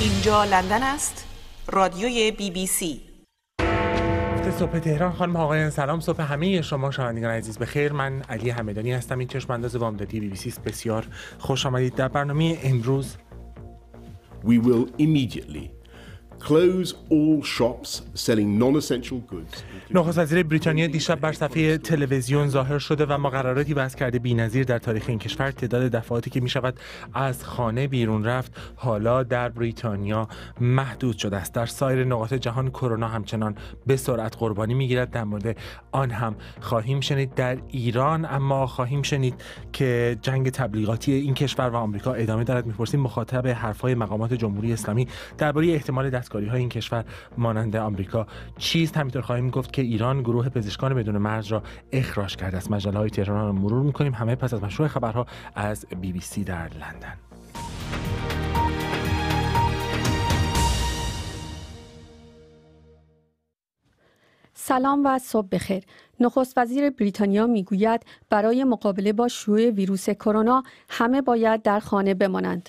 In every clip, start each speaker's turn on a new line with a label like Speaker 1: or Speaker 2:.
Speaker 1: اینجا لندن است؟ رادیوی بی بی سی.
Speaker 2: صبح تهران خانم آقایان سلام. صبح همه شما شنوندگان عزیز بخیر. من علی همدانی هستم. این چشم انداز وامدادی بی بی سی بسیار خوش آمدید. در برنامه امروز
Speaker 3: We will immediately
Speaker 2: نخست وزیر بریتانیا دیشب بر صفحه تلویزیون ظاهر شده و مقرراتی وضع کرده بی‌نظیر در تاریخ این کشور تعداد دفعاتی که می شود از خانه بیرون رفت حالا در بریتانیا محدود شده است. در سایر نقاط جهان کرونا همچنان به سرعت قربانی می‌گیرد. در مورد آن هم خواهیم شنید. در ایران اما خواهیم شنید که جنگ تبلیغاتی این کشور و آمریکا ادامه دارد. می‌پرسیم مخاطب حرفهای مقامات جمهوری اسلامی درباره احتمال دستکاری های این کشور مانند آمریکا چیست همینطور خواهیم گفت که ایران گروه پزشکان بدون مرز را اخراج کرده است مجله های تهران را مرور می‌کنیم همه پس از مشروع خبرها از بی بی سی در لندن
Speaker 4: سلام و صبح بخیر. نخست وزیر بریتانیا می‌گوید برای مقابله با شیوع ویروس کرونا همه باید در خانه بمانند.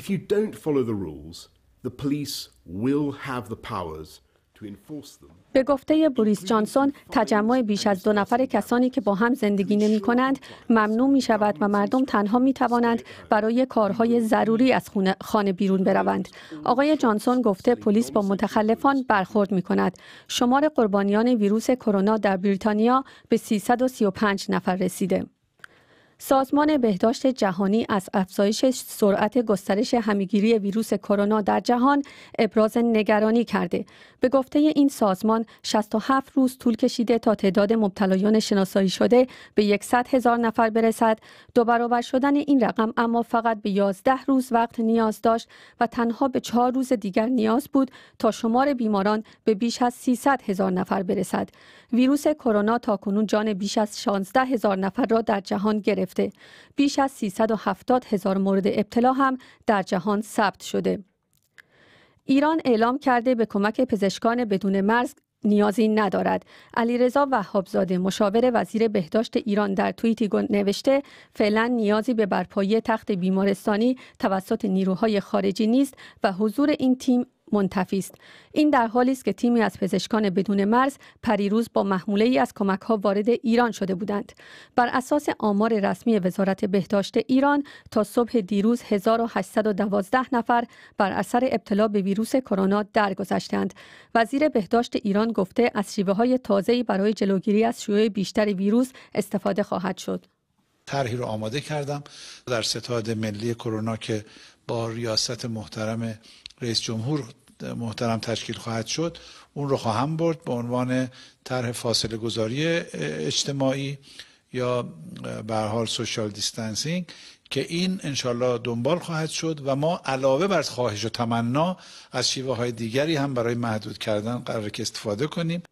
Speaker 3: If you don't follow the rules,
Speaker 4: به گفته بوریس جانسون تجمع بیش از دو نفر کسانی که با هم زندگی نمی کنند ممنوع می شود و مردم تنها می توانند برای کارهای ضروری از خانه بیرون بروند. آقای جانسون گفته پلیس با متخلفان برخورد می کند. شمار قربانیان ویروس کرونا در بریتانیا به 335 نفر رسیده. سازمان بهداشت جهانی از افزایش سرعت گسترش همگیری ویروس کرونا در جهان ابراز نگرانی کرده. به گفته این سازمان 67 روز طول کشیده تا تعداد مبتلایان شناسایی شده به 100 هزار نفر برسد. دو برابر شدن این رقم اما فقط به 11 روز وقت نیاز داشت و تنها به 4 روز دیگر نیاز بود تا شمار بیماران به بیش از 300 هزار نفر برسد. ویروس کرونا تاکنون جان بیش از 16 هزار نفر را در جهان گرفته. بیش از 370 هزار مورد ابتلا هم در جهان ثبت شده. ایران اعلام کرده به کمک پزشکان بدون مرز نیازی ندارد. علیرضا وهابزاده مشاور وزیر بهداشت ایران در توییتی نوشته فعلا نیازی به برپایی تخت بیمارستانی توسط نیروهای خارجی نیست و حضور این تیم منتفی است. این در حالی است که تیمی از پزشکان بدون مرز پریروز با محموله ای از کمک ها وارد ایران شده بودند. بر اساس آمار رسمی وزارت بهداشت ایران تا صبح دیروز 1812 نفر بر اثر ابتلا به ویروس کرونا درگذشتند. وزیر بهداشت ایران گفته از شیوه های تازه‌ای برای جلوگیری از شیوع بیشتر ویروس استفاده خواهد شد.
Speaker 5: طرحی رو آماده کردم. در ستاد ملی کرونا که با ریاست محترم رئیس جمهور محترم تشکیل خواهد شد. اون رو خواهم برد به عنوان طرح فاصله گذاری اجتماعی یا به حال social distancing که این انشالله دنبال خواهد شد و ما علاوه بر خواهش و تمنا از شیوه های دیگری هم برای محدود کردن قرار که استفاده کنیم.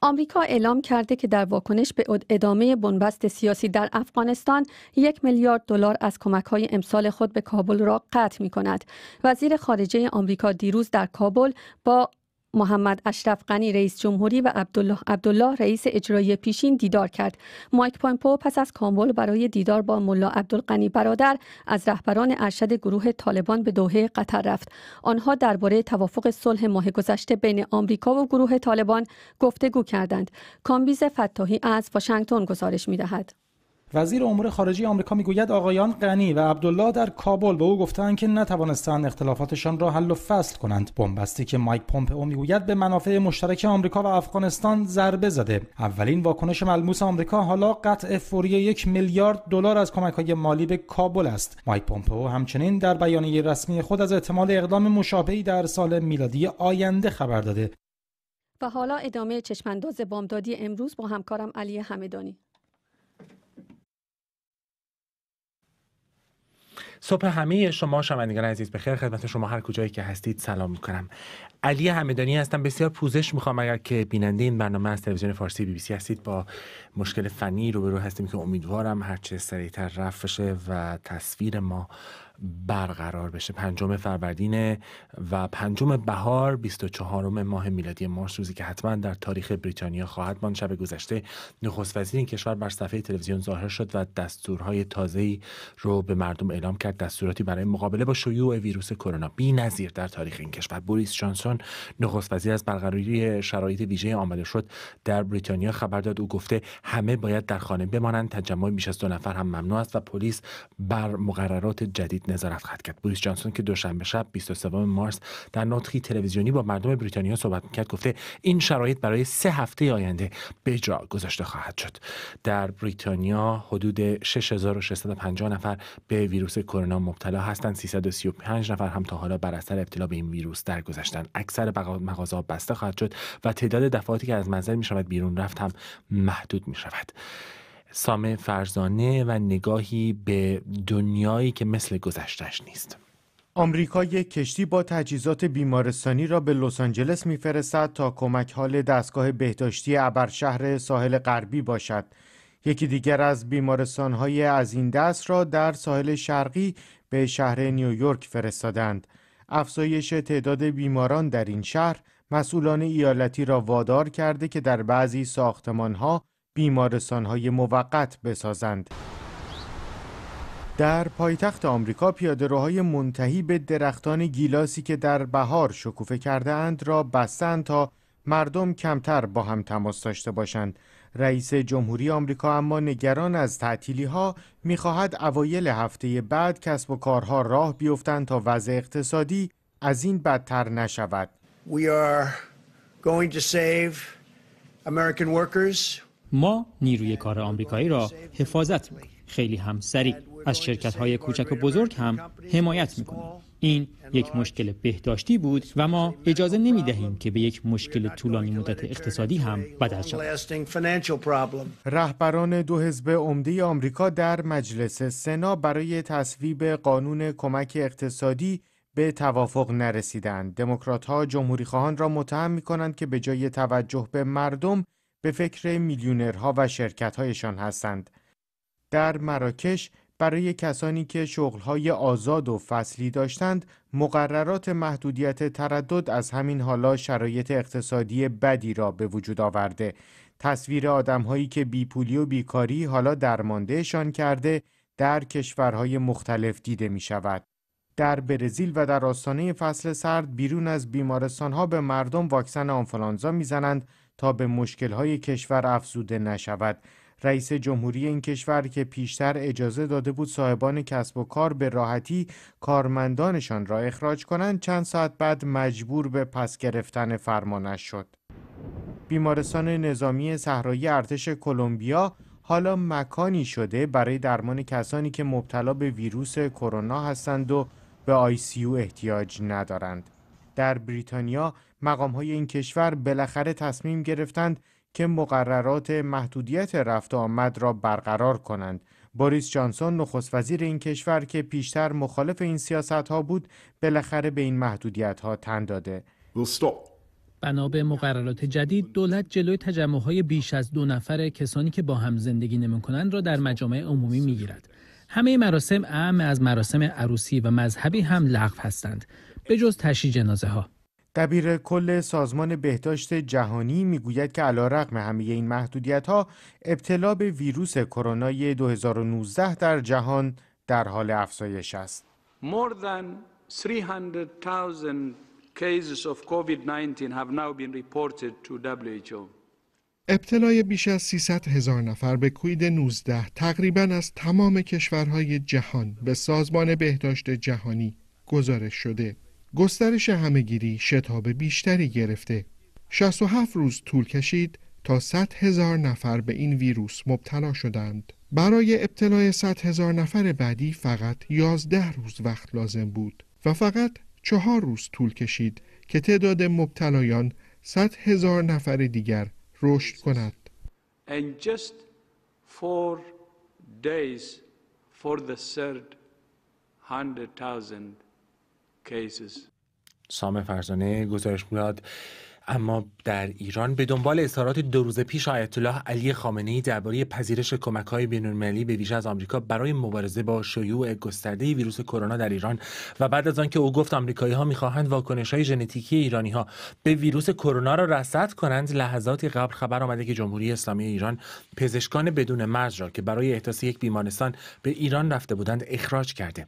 Speaker 4: آمریکا اعلام کرده که در واکنش به ادامه بنبست سیاسی در افغانستان یک میلیارد دلار از کمک های امسال خود به کابل را قطع می کند. وزیر خارجه آمریکا دیروز در کابل با محمد اشرف غنی رئیس جمهوری و عبدالله عبدالله رئیس اجرایی پیشین دیدار کرد. مایک پومپئو پس از کابل برای دیدار با ملا عبدالغنی برادر از رهبران ارشد گروه طالبان به دوحه قطر رفت. آنها درباره توافق صلح ماه گذشته بین آمریکا و گروه طالبان گفتگو کردند. کامبیز فتاحی از واشنگتن گزارش می‌دهد.
Speaker 6: وزیر امور خارجه آمریکا می‌گوید آقایان غنی و عبدالله در کابل به او گفتند که نتوانستند اختلافاتشان را حل و فصل کنند. بنبستی که مایک پومپئو می‌گوید به منافع مشترک آمریکا و افغانستان ضربه زده. اولین واکنش ملموس آمریکا حالا قطع فوری یک میلیارد دلار از کمک‌های مالی به کابل است. مایک پومپئو همچنین در بیانیه رسمی خود از احتمال اقدام مشابهی در سال میلادی آینده خبر داده.
Speaker 4: و حالا ادامه چشمانداز بامدادی امروز با همکارم علی همدانی
Speaker 2: صبح همه شما شنوندگان عزیز بخیر خدمت شما هر کجایی که هستید سلام می‌کنم. علی همدانی هستم. بسیار پوزش می‌خوام اگر که بیننده این برنامه از تلویزیون فارسی بی بی سی هستید با مشکل فنی روبرو هستیم که امیدوارم هرچه سریعتر رفع بشه و تصویر ما برقرار بشه. پنجم فروردین و پنجم بهار 24 ماه میلادی مارس روزی که حتما در تاریخ بریتانیا خواهد ماند. شب گذشته نخست وزیر این کشور بر صفحه تلویزیون ظاهر شد و دستورهای تازه‌ای رو به مردم اعلام کرد. دستوراتی برای مقابله با شیوع ویروس کرونا. بی‌نظیر در تاریخ این کشور. بوریس جانسون نخست وزیر از برقراری شرایط ویژه آماده شد. در بریتانیا خبر داد. او گفته همه باید در خانه بمانند. تجمع بیش از دو نفر هم ممنوع است و پلیس بر مقررات جدید نظارت خواهد کرد. بوریس جانسون که دوشنبه شب 23 مارس در نطقی تلویزیونی با مردم بریتانیا صحبت می‌کرد گفته این شرایط برای سه هفته آینده به اجرا گذاشته خواهد شد. در بریتانیا حدود 6650 نفر به ویروس کرونا مبتلا هستند 335 نفر هم تا حالا بر اثر ابتلا به این ویروس درگذشتند. اکثر مغازه بسته خواهد شد و تعداد دفعاتی که از منزل می شود بیرون رفت هم محدود می شود سامه فرزانه و نگاهی به دنیایی که مثل گذشتش نیست
Speaker 7: آمریکا یک کشتی با تجهیزات بیمارستانی را به لس آنجلس میفرستد تا کمک حال دستگاه بهداشتی ابرشهر ساحل غربی باشد. یکی دیگر از بیمارستانهای از این دست را در ساحل شرقی به شهر نیویورک فرستادند. افزایش تعداد بیماران در این شهر مسئولان ایالتی را وادار کرده که در بعضی ساختمانها بیمارستانهای موقت بسازند. در پایتخت آمریکا پیادهروهای منتهی به درختان گیلاسی که در بهار شکوفه کرده اند را بستند تا مردم کمتر با هم تماس داشته باشند رئیس جمهوری آمریکا اما نگران از تعطیلی ها می‌خواهد اوایل هفته بعد کسب و کارها راه بیفتند تا وضع اقتصادی از این بدتر نشود We are going to save
Speaker 8: American workers. ما نیروی کار آمریکایی را حفاظت می‌کنیم خیلی هم سریع از شرکت های کوچک و بزرگ هم حمایت می‌کنیم این یک مشکل بهداشتی بود و ما اجازه نمی دهیم که به یک مشکل طولانی مدت اقتصادی هم بدل شود.
Speaker 7: رهبران دو حزب عمده آمریکا در مجلس سنا برای تصویب قانون کمک اقتصادی به توافق نرسیدند. دموکرات ها جمهوری خواهان را متهم می کنند که به جای توجه به مردم به فکر میلیونرها و شرکت هایشان هستند. در مراکش برای کسانی که شغلهای آزاد و فصلی داشتند مقررات محدودیت تردد از همین حالا شرایط اقتصادی بدی را به وجود آورده تصویر آدمهایی که بیپولی و بیکاری حالا درماندهشان کرده در کشورهای مختلف دیده می شود. در برزیل و در آستانه فصل سرد بیرون از بیمارستانها به مردم واکسن آنفولانزا می‌زنند تا به مشکلهای کشور افزوده نشود رئیس جمهوری این کشور که پیشتر اجازه داده بود صاحبان کسب و کار به راحتی کارمندانشان را اخراج کنند چند ساعت بعد مجبور به پس گرفتن فرمانش شد بیمارستان نظامی صحرایی ارتش کلمبیا حالا مکانی شده برای درمان کسانی که مبتلا به ویروس کرونا هستند و به آی سی احتیاج ندارند. در بریتانیا مقام های این کشور بالاخره تصمیم گرفتند که مقررات محدودیت رفت و آمد را برقرار کنند. بوریس جانسون نخست وزیر این کشور که پیشتر مخالف این سیاست ها بود بالاخره به این محدودیت ها تن داده.
Speaker 8: بنا به مقررات جدید دولت جلوی تجمع های بیش از دو نفر کسانی که با هم زندگی نمی کنند را در مجامع عمومی می گیرد. همه مراسم اعم از مراسم عروسی و مذهبی هم لغو هستند به جز تشییع جنازه ها.
Speaker 7: دبیر کل سازمان بهداشت جهانی می‌گوید که علیرغم همه این محدودیت ها ابتلا به ویروس کرونا 2019 در جهان در حال افزایش است.
Speaker 9: More than 300,000 cases of COVID-19 have now been reported to WHO.
Speaker 10: ابتلای بیش از 300 هزار نفر به کوید 19 تقریبا از تمام کشورهای جهان به سازمان بهداشت جهانی گزارش شده. گسترش همهگیری شتاب بیشتری گرفته 67 روز طول کشید تا 100 هزار نفر به این ویروس مبتلا شدند برای ابتلای 100 هزار نفر بعدی فقط 11 روز وقت لازم بود و فقط چهار روز طول کشید که تعداد مبتلایان 100 هزار نفر دیگر رشد کند. And just four days for the third
Speaker 2: 100,000 سام فرزانه گزارش می‌داد. اما در ایران به دنبال اظهارات دو روز پیش آیت الله علی خامنه ای درباره پذیرش کمک های بین‌المللی به ویژه از آمریکا برای مبارزه با شیوع گسترده ویروس کرونا در ایران و بعد از آنکه او گفت آمریکایی ها می‌خواهند واکنش های ژنتیکی ایرانی ها به ویروس کرونا را رصد کنند لحظاتی قبل خبر آمده که جمهوری اسلامی ایران پزشکان بدون مرز را که برای احداث یک بیمارستان به ایران رفته بودند اخراج کرده.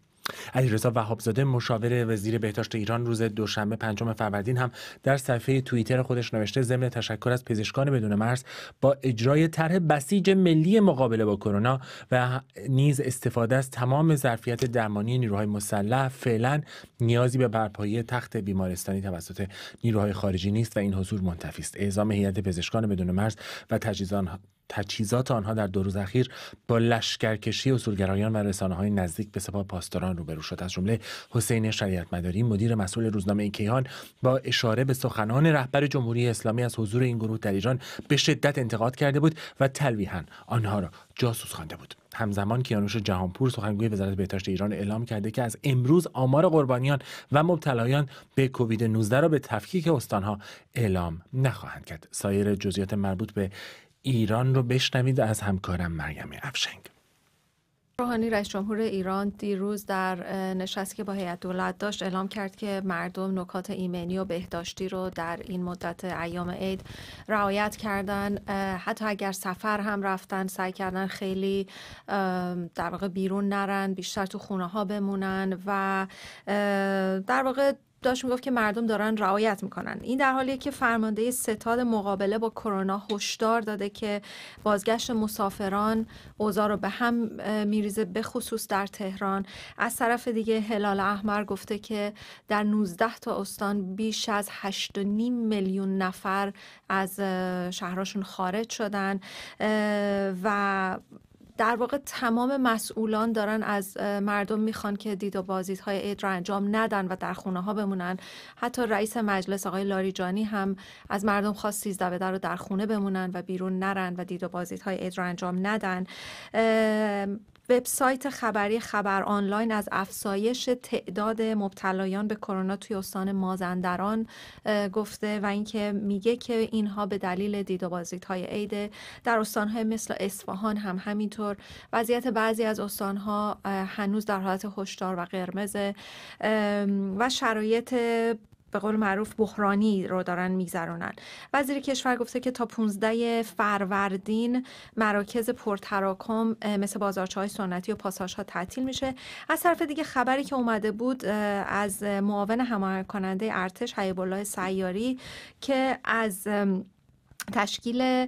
Speaker 2: علیرضا وهابزاده مشاور وزیر بهداشت ایران روز دوشنبه پنجم فروردین هم در صفحه توییتر خودش نوشته ضمن تشکر از پزشکان بدون مرز با اجرای طرح بسیج ملی مقابله با کرونا و نیز استفاده از تمام ظرفیت درمانی نیروهای مسلح فعلا نیازی به برپایی تخت بیمارستانی توسط نیروهای خارجی نیست و این حضور منتفی است. اعزام هیئت پزشکان بدون مرز و تجهیزات تجهیزات آنها در دو روز اخیر با لشکرکشی اصولگرایان و رسانه های نزدیک به سپاه پاسداران روبرو شد. از جمله حسین شریعت مداری مدیر مسئول روزنامه کیهان با اشاره به سخنان رهبر جمهوری اسلامی از حضور این گروه در ایران به شدت انتقاد کرده بود و تلویحا آنها را جاسوس خوانده بود. همزمان کیانوش جهانپور سخنگوی وزارت بهداشت ایران اعلام کرده که از امروز آمار قربانیان و مبتلایان به کووید 19 را به تفکیک استانها اعلام نخواهند کرد. سایر جزئیات مربوط به ایران رو بشنوید از همکارم مریم افشنگ.
Speaker 11: روحانی رئیس جمهور ایران دیروز در نشستی که با هیئت دولت داشت اعلام کرد که مردم نکات ایمنی و بهداشتی رو در این مدت ایام عید رعایت کردن. حتی اگر سفر هم رفتن سعی کردن خیلی در واقع بیرون نرن بیشتر تو خونه ها بمونن و در واقع داشت می‌گفت که مردم دارن رعایت می‌کنن. این در حالیه که فرمانده ستاد مقابله با کرونا هشدار داده که بازگشت مسافران اوضاع رو به هم میریزه به خصوص در تهران. از طرف دیگه هلال احمر گفته که در 19 تا استان بیش از 8.5 میلیون نفر از شهرشون خارج شدن و در واقع تمام مسئولان دارن از مردم می‌خوان که دید و بازدیدهای عید را انجام ندن و در خونه ها بمونن. حتی رئیس مجلس آقای لاریجانی هم از مردم خواست سیزده به در رو در خونه بمونن و بیرون نرن و دید و بازدیدهای عید را انجام ندن. وبسایت خبری خبر آنلاین از افزایش تعداد مبتلایان به کرونا توی استان مازندران گفته و اینکه میگه که اینها به دلیل دید و های عید در استانهای مثل اصفهان هم همینطور. وضعیت بعضی از استانها هنوز در حالت هشدار و قرمز و شرایط به قول معروف بحرانی رو دارن میگذرونن. وزیر کشور گفته که تا 15 فروردین مراکز پرتراکم مثل بازارچه های سنتی و پاساژ ها تعطیل میشه. از طرف دیگه خبری که اومده بود از معاون هماهنگ کننده ارتش حیب الله سیاری که از تشکیل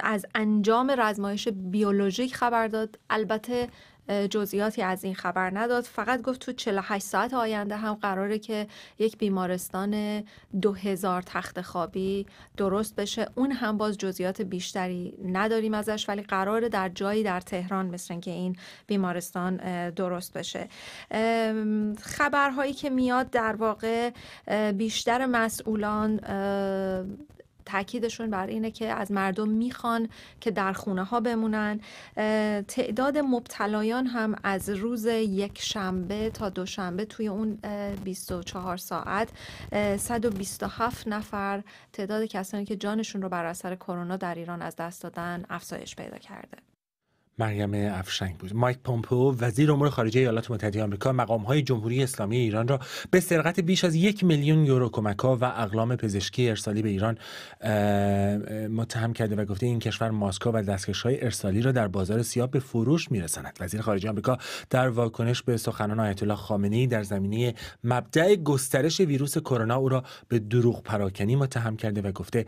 Speaker 11: از انجام رزمایش بیولوژیک خبر داد. البته جزئیاتی از این خبر نداد. فقط گفت تو 48 ساعت آینده هم قراره که یک بیمارستان 2000 تخت خوابی درست بشه. اون هم باز جزئیات بیشتری نداریم ازش ولی قراره در جایی در تهران مثل که این بیمارستان درست بشه. خبرهایی که میاد در واقع بیشتر مسئولان تاکیدشون بر اینه که از مردم می‌خوان که در خونه ها بمونن تعداد مبتلایان هم از روز یک شنبه تا دوشنبه توی اون 24 ساعت 127 نفر تعداد کسانی که جانشون رو بر اثر کرونا در ایران از دست دادن افزایش پیدا کرده.
Speaker 2: مریم افشنگ بود. مایک پومپو وزیر امور خارجه ایالات متحده آمریکا مقام های جمهوری اسلامی ایران را به سرقت بیش از یک میلیون یورو کمک ها و اقلام پزشکی ارسالی به ایران متهم کرده و گفته این کشور ماسکا و دستکش های ارسالی را در بازار سیاه به فروش میرساند. وزیر خارجه آمریکا در واکنش به سخنان آیت الله خامنه ای در زمینه مبدع گسترش ویروس کرونا او را به دروغ پراکنی متهم کرده و گفته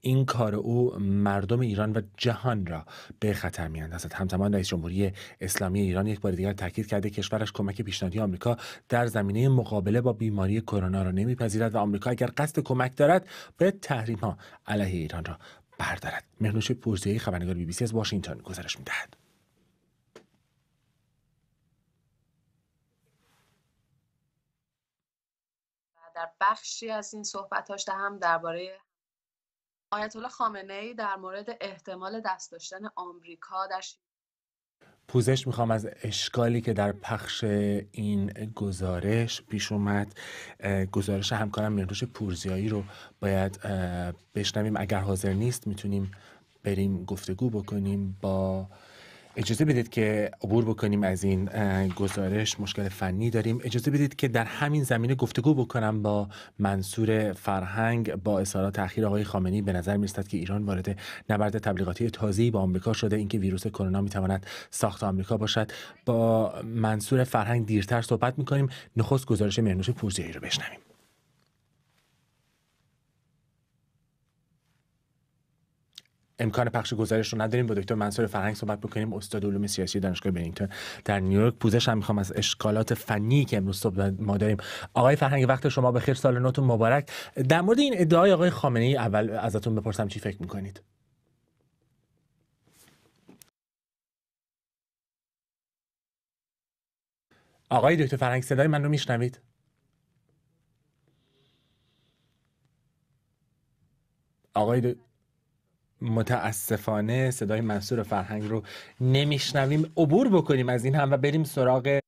Speaker 2: این کار او مردم ایران و جهان را به خطر میاندازد. همزمان رئیس جمهوری اسلامی ایران یک بار دیگر تاکید کرده کشورش کمک پیشنهادی آمریکا در زمینه مقابله با بیماری کرونا را نمیپذیرد و آمریکا اگر قصد کمک دارد به تحریم ها علیه ایران را بردارد. مهنوش پورزیایی خبرنگار بی بی سی از واشنگتن گزارش می‌دهد.
Speaker 12: در بخشی از این صحبتاش هم درباره آیت الله خامنه ای در مورد احتمال دست داشتن آمریکا در
Speaker 2: پوزش می‌خوام از اشکالی که در پخش این گزارش پیش اومد گزارش همکارم مهروش پورزیایی رو باید بشنویم. اگر حاضر نیست می‌تونیم بریم گفتگو بکنیم با اجازه بدید که عبور بکنیم از این گزارش. مشکل فنی داریم. اجازه بدید که در همین زمینه گفتگو بکنم با منصور فرهنگ با اظهارات تاخیر آقای خامنه‌ای. به نظر می‌رسد که ایران وارد نبرد تبلیغاتی تازه‌ای با آمریکا شده. اینکه ویروس کرونا می‌تواند ساخت آمریکا باشد. با منصور فرهنگ دیرتر صحبت می‌کنیم. نخست گزارش مرنوش پورزیایی رو بشنویم. امکان پخش گزارش رو نداریم. با دکتر منصور فرهنگ صحبت بکنیم استاد علوم سیاسی دانشگاه برینگتون در نیویورک. پوزش هم می‌خوام از اشکالات فنی که امروز صبح ما داریم. آقای فرهنگ وقت شما به خیر سال نوتون مبارک. در مورد این ادعای آقای خامنه ای اول ازتون بپرسم چی فکر می‌کنید؟ آقای دکتر فرهنگ صدای من رو میشنوید؟ آقای متاسفانه صدای منصور فرهنگ رو نمیشنویم. عبور بکنیم از این هم و بریم سراغ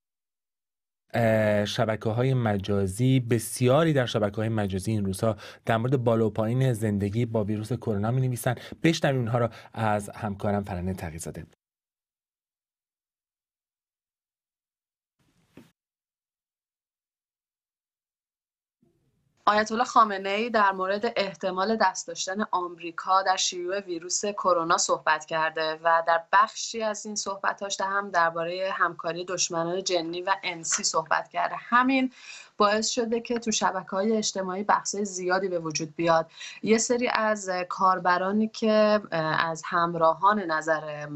Speaker 2: شبکه های مجازی. بسیاری در شبکه های مجازی این روزها در مورد بالا و پایین زندگی با ویروس کرونا می نویسن بشنویم اونها را از همکارم فرنه تقیزاده.
Speaker 12: آیت الله خامنه ای در مورد احتمال دست داشتن آمریکا در شیوع ویروس کرونا صحبت کرده و در بخشی از این صحبتاش هم درباره همکاری دشمنان جنی و انسی صحبت کرده. همین باعث شده که تو شبکه های اجتماعی بحث زیادی به وجود بیاد. یه سری از کاربرانی که از همراهان نظر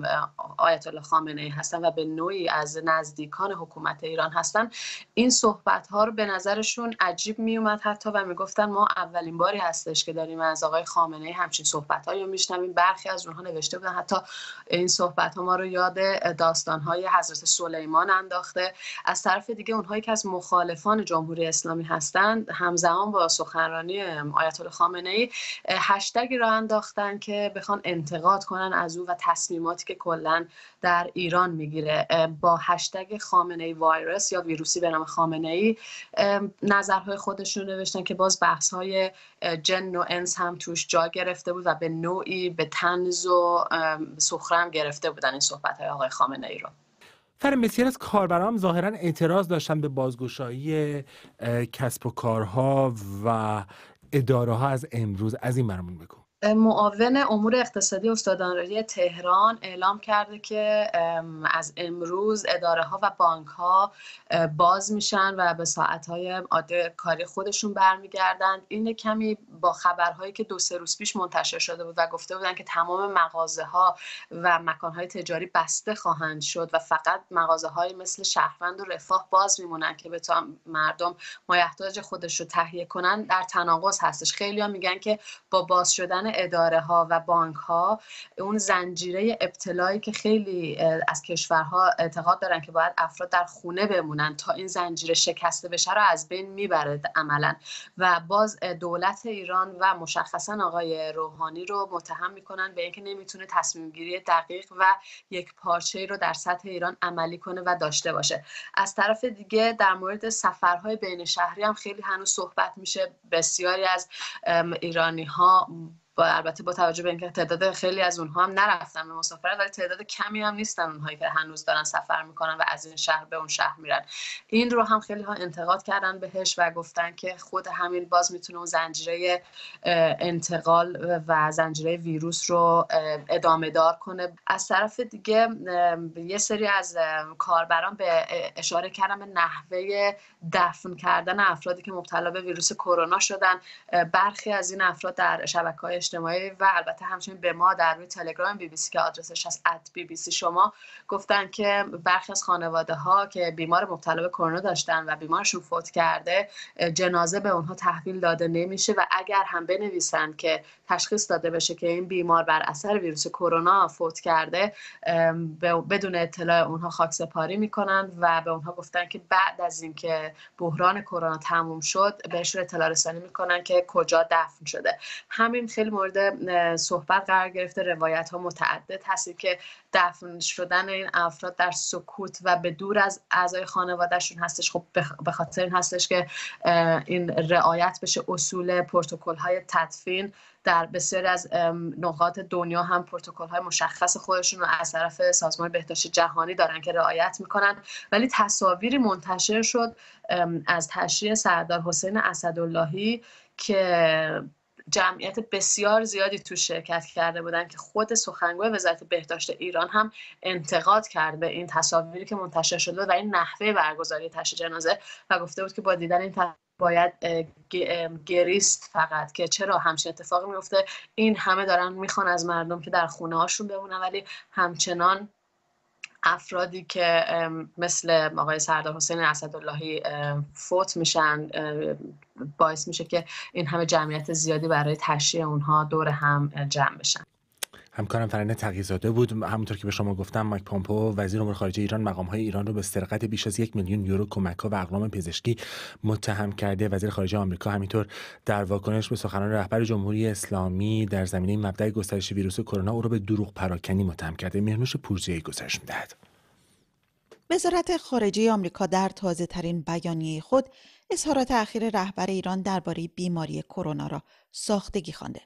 Speaker 12: آیت الله خامنه ای هستن و به نوعی از نزدیکان حکومت ایران هستن این صحبت ها رو به نظرشون عجیب می اومد حتی و می‌گفتن ما اولین باری هستش که داریم از آقای خامنه ای همچین صحبت هایی رو میشنویم. برخی از اونها نوشته بودن حتی این صحبت ها ما رو یاد داستان های حضرت سلیمان انداخته. از طرف دیگه اونهایی که از مخالفان جمهوری جمهوری اسلامی هستند همزمان با سخنرانی آیت الله خامنه ای هشتگی را انداختن که بخوان انتقاد کنن از او و تصمیماتی که کلا در ایران می‌گیره. با هشتگ خامنه ای وایرس یا ویروسی به نام خامنه ای نظرهای خودشون نوشتن که باز بحث های جن و انس هم توش جا گرفته بود و به نوعی به تنز و سخرم گرفته بودن این صحبت های آقای خامنه ای رو.
Speaker 2: فرم بسیار از کاربران ظاهرا اعتراض داشتن به بازگشایی کسب و کارها و اداره ها از امروز. از این برامون بگو.
Speaker 12: معاون امور اقتصادی استانداری تهران اعلام کرده که از امروز اداره ها و بانک ها باز میشن و به ساعت های عاده کاری خودشون برمیگردند این کمی با خبرهایی که دو سه روز پیش منتشر شده بود و گفته بودن که تمام مغازه ها و مکان های تجاری بسته خواهند شد و فقط مغازه های مثل شهروند و رفاه باز میمونن که به مردم مایحتاج خودش رو تهیه کنن. در تناقض هستش. خیلی ها میگن که با باز شدن اداره ها و بانک ها اون زنجیره ابتلایی که خیلی از کشورها اعتقاد دارن که باید افراد در خونه بمونن تا این زنجیره شکسته بشه رو از بین می‌بره عملا. و باز دولت ایران و مشخصا آقای روحانی رو متهم می‌کنن به اینکه نمی‌تونه تصمیم گیری دقیق و یک پارچه رو در سطح ایران عملی کنه و داشته باشه. از طرف دیگه در مورد سفرهای بین شهری هم خیلی هنوز صحبت میشه. بسیاری از ایرانی ها با البته با توجه به اینکه تعداد خیلی از اونها هم نرفتن به مسافرت ولی تعداد کمی هم نیستن اونهایی که هنوز دارن سفر می‌کنن و از این شهر به اون شهر میرن. این رو هم خیلی ها انتقاد کردن بهش و گفتن که خود همین باز می‌تونه اون زنجیره انتقال و زنجیره ویروس رو ادامه دار کنه. از طرف دیگه یه سری از کاربران به اشاره کردن به نحوه دفن کردن افرادی که مبتلا به ویروس کرونا شدن. برخی از این افراد در شبکه‌های اجتماعی و البته همچنین به ما در روی تلگرام بی بی سی که آدرسش هست ات بی بی سی شما گفتن که برخی از خانواده ها که بیمار مبتلا به کرونا داشتن و بیمارشون فوت کرده جنازه به اونها تحویل داده نمیشه و اگر هم بنویسن که تشخیص داده بشه که این بیمار بر اثر ویروس کرونا فوت کرده بدون اطلاع اونها خاک سپاری می‌کنن و به اونها گفتن که بعد از اینکه بحران کرونا تموم شد بهشون اطلاع رسانی می‌کنن که کجا دفن شده. همین خیلی مورد صحبت قرار گرفته روایت ها متعدد هست که دفن شدن این افراد در سکوت و به دور از اعضای خانوادهشون هستش. خب به خاطر این هستش که این رعایت بشه اصول پروتکل های تدفین در بسیاری از نقاط دنیا. هم پروتکل های مشخص خودشون رو از طرف سازمان بهداشت جهانی دارن که رعایت می‌کنن. ولی تصاویری منتشر شد از تشریح سردار حسین اسداللهی که جمعیت بسیار زیادی تو شرکت کرده بودن که خود سخنگوی وزارت بهداشت ایران هم انتقاد کرده این تصاویری که منتشر شده و این نحوه برگزاری تشریح جنازه و گفته بود که با دیدن این باید گریست فقط. که چرا؟ همچین اتفاقی میفته. این همه دارن می‌خوان از مردم که در خونه هاشون بمونن ولی همچنان افرادی که مثل آقای سردار حسین اسداللهی فوت میشن باعث میشه که این همه جمعیت زیادی برای تشریح اونها دور هم جمع بشن.
Speaker 2: همکارم فرنه تقیزاده بود. همونطور که به شما گفتم مایک پامپو وزیر امور خارجه ایران مقام های ایران رو به سرقت بیش از یک میلیون یورو کمک ها و اقلام پزشکی متهم کرده. وزیر خارجه آمریکا همینطور در واکنش به سخنان رهبر جمهوری اسلامی در زمینه مبدأ گسترش ویروس کرونا او را به دروغ پراکنی متهم کرده. مهنوش پورزیایی گزارش می‌دهد.
Speaker 13: وزارت خارجه آمریکا در تازه ترین بیانیه خود اظهارات اخیر رهبر ایران درباره بیماری کرونا را ساختگی خوانده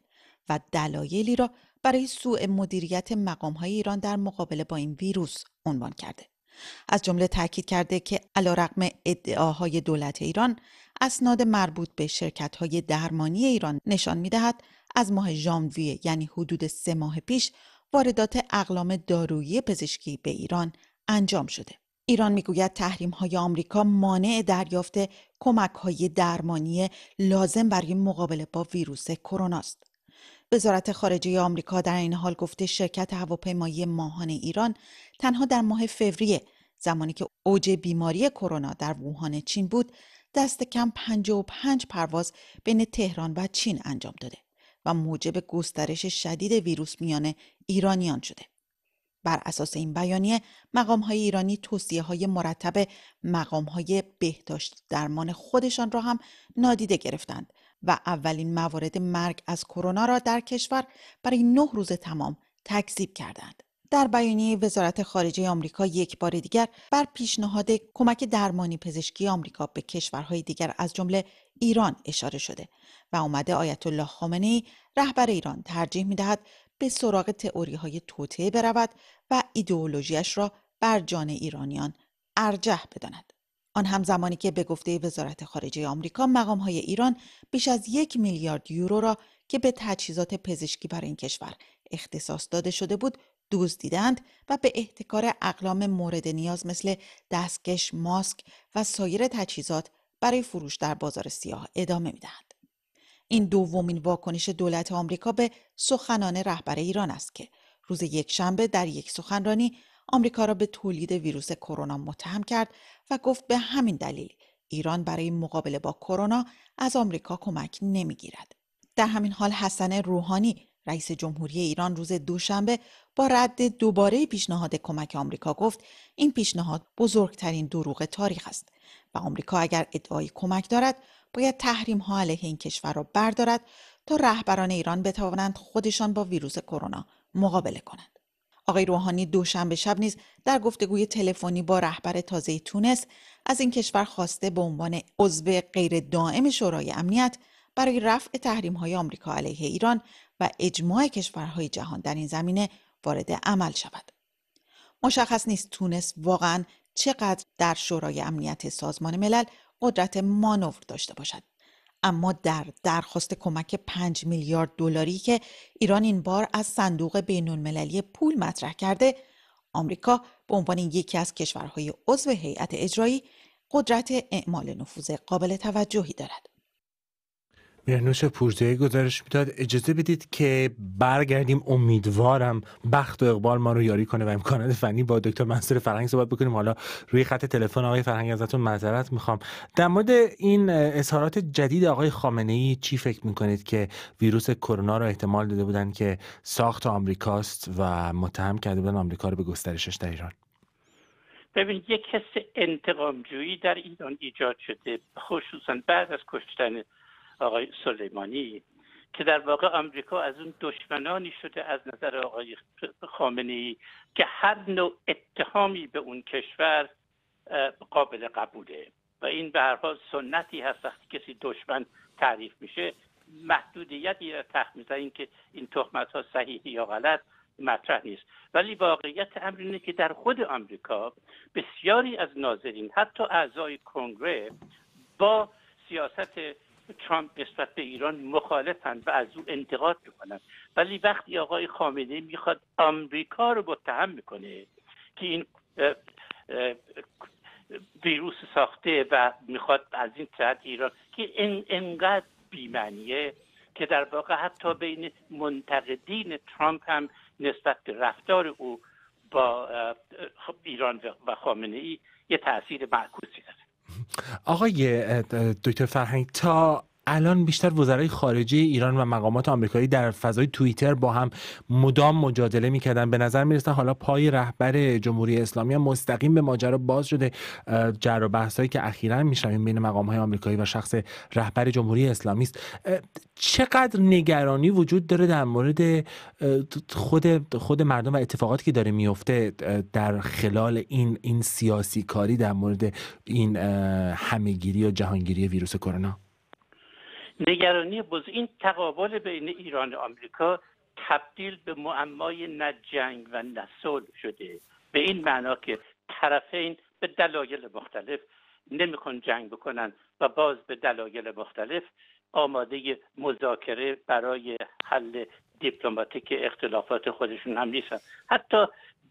Speaker 13: و دلایلی را برای سوء مدیریت های ایران در مقابله با این ویروس عنوان کرده. از جمله تاکید کرده که علیرغم ادعاهای دولت ایران اسناد مربوط به شرکت های درمانی ایران نشان می دهد از ماه ژانویه یعنی حدود سه ماه پیش واردات اقلام دارویی پزشکی به ایران انجام شده. ایران می‌گوید تحریم های آمریکا مانع دریافت کمک های درمانی لازم برای مقابله با ویروس کرونا است. وزارت خارجه آمریکا در این حال گفته شرکت هواپیمایی ماهان ایران تنها در ماه فوریه زمانی که اوج بیماری کرونا در ووهان چین بود دست کم 55 پرواز بین تهران و چین انجام داده و موجب گسترش شدید ویروس میان ایرانیان شده. بر اساس این بیانیه مقام های ایرانی توصیه های مرتب مقام های بهداشت درمان خودشان را هم نادیده گرفتند و اولین موارد مرگ از کرونا را در کشور برای نه روز تمام تکذیب کردند. در بیانیه وزارت خارجه آمریکا یک بار دیگر بر پیشنهاد کمک درمانی پزشکی آمریکا به کشورهای دیگر از جمله ایران اشاره شده و آمده آیت الله خامنه رهبر ایران ترجیح می‌دهد به سراغ تئوری های توطعه برود و ایدئولوژیش را بر جان ایرانیان ارجح بداند. آن هم زمانی که به گفته وزارت خارجه آمریکا مقام های ایران بیش از یک میلیارد یورو را که به تجهیزات پزشکی برای این کشور اختصاص داده شده بود دزدیدند و به احتکار اقلام مورد نیاز مثل دستکش، ماسک و سایر تجهیزات برای فروش در بازار سیاه ادامه می‌دهند. این دومین واکنش دولت آمریکا به سخنان رهبر ایران است که روز یکشنبه در یک سخنرانی آمریکا را به تولید ویروس کرونا متهم کرد و گفت به همین دلیل ایران برای مقابله با کرونا از آمریکا کمک نمی‌گیرد. در همین حال حسن روحانی رئیس جمهوری ایران روز دوشنبه با رد دوباره پیشنهاد کمک آمریکا گفت این پیشنهاد بزرگترین دروغ تاریخ است و آمریکا اگر ادعای کمک دارد باید تحریم ها علیه این کشور را بردارد تا رهبران ایران بتوانند خودشان با ویروس کرونا مقابله کنند. آقای روحانی دوشنبه شب نیز در گفتگوی تلفنی با رهبر تازه تونس از این کشور خواسته به عنوان عضو غیر دائم شورای امنیت برای رفع تحریم های آمریکا علیه ایران و اجماع کشورهای جهان در این زمینه وارد عمل شود. مشخص نیست تونس واقعا چقدر در شورای امنیت سازمان ملل قدرت مانور داشته باشد. اما در درخواست کمک 5 میلیارد دلاری که ایران این بار از صندوق بین المللی پول مطرح کرده آمریکا به عنوان یکی از کشورهای عضو هیئت اجرایی قدرت اعمال نفوذ قابل توجهی دارد.
Speaker 2: مرنوش پورزهی گزارش می‌داد. اجازه بدید که برگردیم. امیدوارم بخت و اقبال ما رو یاری کنه و امکانات فنی با دکتر منصور فرهنگ صحبت بکنیم. حالا روی خط تلفن آقای فرهنگ ازتون معذرت می‌خوام. در مورد این اظهارات جدید آقای خامنه ای چی فکر می‌کنید که ویروس کرونا رو احتمال داده بودن که ساخت آمریکاست و متهم کرده بودن آمریکا رو به گسترشش در ایران؟
Speaker 14: ببینید یک حس انتقامجویی در ایران ایجاد شده خصوصا بعد از کشتن آقای سلیمانی که در واقع آمریکا از اون دشمنانی شده از نظر آقای خامنه ای که هر نوع اتهامی به اون کشور قابل قبوله. و این به هر حال سنتی هست وقتی کسی دشمن تعریف میشه. محدودیتی را تخت می‌زنیم که این تهمت ها صحیح یا غلط مطرح نیست. ولی واقعیت امر اینه که در خود آمریکا بسیاری از ناظرین حتی اعضای کنگره با سیاست ترامپ نسبت به ایران مخالفند و از او انتقاد می‌کنند ولی وقتی آقای خامنه می‌خواد آمریکا رو متهم می‌کنه که این ویروس ساخته و می‌خواد از این جهت ایران که انقدر بیمنیه که در واقع حتی بین منتقدین ترامپ هم نسبت به رفتار او با ایران و خامنه ای یه تاثیر معکوسی داره.
Speaker 2: آقای دکتر فرهنگ تا الان بیشتر وزرای خارجه ایران و مقامات آمریکایی در فضای توییتر با هم مدام مجادله می‌کردن. به نظر می‌رسه حالا پای رهبر جمهوری اسلامی هم مستقیم به ماجرا باز شده. جر و بحثایی که اخیرا میشنویم بین مقام های آمریکایی و شخص رهبر جمهوری اسلامی است. چقدر نگرانی وجود داره در مورد خود خود مردم و اتفاقاتی که داره میفته در خلال این این سیاسی کاری در مورد این همهگیری و جهانگیری ویروس کرونا؟
Speaker 14: نگرانی بز این تقابل بین ایران و آمریکا تبدیل به معمای نه جنگ و نه شده. به این معنا که طرفین به دلایل مختلف نمی‌خوان جنگ بکنن و باز به دلایل مختلف آماده مذاکره برای حل دیپلماتیک اختلافات خودشون هم نیستن. حتی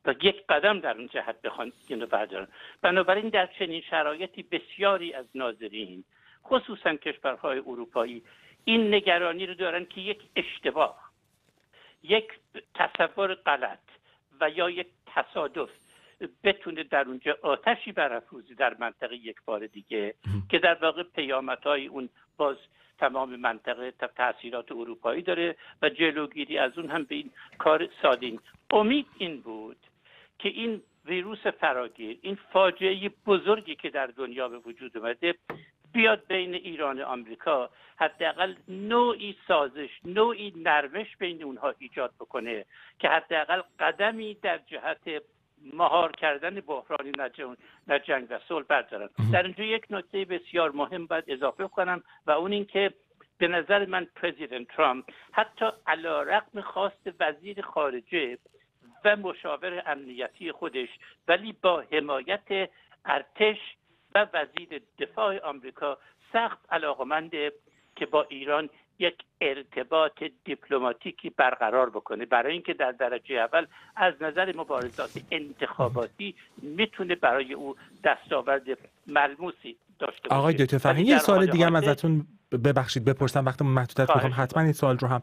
Speaker 14: با یک قدم در اون جهت بخوان اینو بردارن. بنابراین در چنین شرایطی بسیاری از ناظرین خصوصا کشورهای اروپایی این نگرانی رو دارن که یک اشتباه یک تصور غلط و یا یک تصادف بتونه در اونجا آتشی برافروزی در منطقه یک بار دیگه که در واقع پیامدهای اون باز تمام منطقه تاثیرات اروپایی داره و جلوگیری از اون هم به این کار سادین امید این بود که این ویروس فراگیر این فاجعه بزرگی که در دنیا به وجود اومده بیاد بین ایران و آمریکا حداقل نوعی سازش نوعی نرمش بین اونها ایجاد بکنه که حداقل قدمی در جهت مهار کردن بحرانی نه جنگ و صلح بردارن. در اینجا یک نکته بسیار مهم باید اضافه کنم و اون اینکه به نظر من پرزیدنت ترامپ حتی علا رقم خواست وزیر خارجه و مشاور امنیتی خودش ولی با حمایت ارتش و وزیر دفاع آمریکا سخت علاقمنده که با ایران یک ارتباط دیپلماتیکی برقرار بکنه. برای اینکه در درجه اول از نظر مبارزات انتخاباتی می‌تونه برای او دستاورد ملموسی داشته باشه.
Speaker 2: آقای دکتر فهمی یه سوال دیگه هم ازتون ببخشید بپرسم وقتی محدود است می‌خوام حتما این سوال رو هم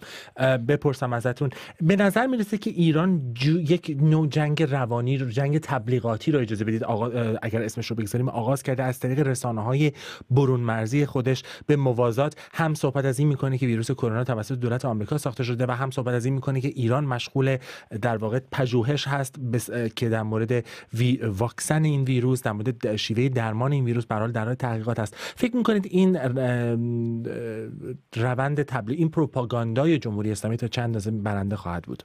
Speaker 2: بپرسم ازتون. به نظر می‌رسه که ایران یک نوع جنگ روانی رو جنگ تبلیغاتی رو اجازه بدید. آقا اگر اسمش رو بگذاریم آغاز کرده از طریق رسانه های برون مرزی خودش به موازات. هم صحبت از این می‌کنه که ویروس کرونا توسط دولت آمریکا ساخته شده و هم صحبت از این می‌کنه که ایران مشغول در واقع پژوهش هست که در مورد وی... واکسن این ویروس در مورد شیوه درمان این ویروس برای در تحقیقات است فکر می‌کنید این روند تبلیغ این پروپاگاندای جمهوری اسلامی تا چند اندازه برنده خواهد بود؟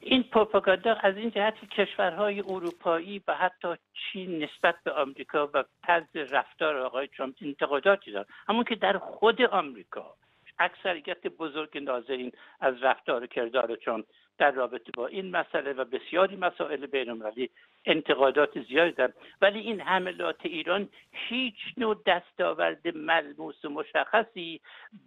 Speaker 14: این پروپاگاندا از این جهت کشورهای اروپایی و حتی چین نسبت به آمریکا و طرز رفتار آقای ترامپ انتقاداتی دارد همون که در خود آمریکا اکثریت بزرگ ناظرین از رفتار و کردار ترامپ در رابطه با این مسئله و بسیاری مسائل بینالمللی انتقادات زیادی دارن. ولی این حملات ایران هیچ نوع دستاورد ملموس و مشخصی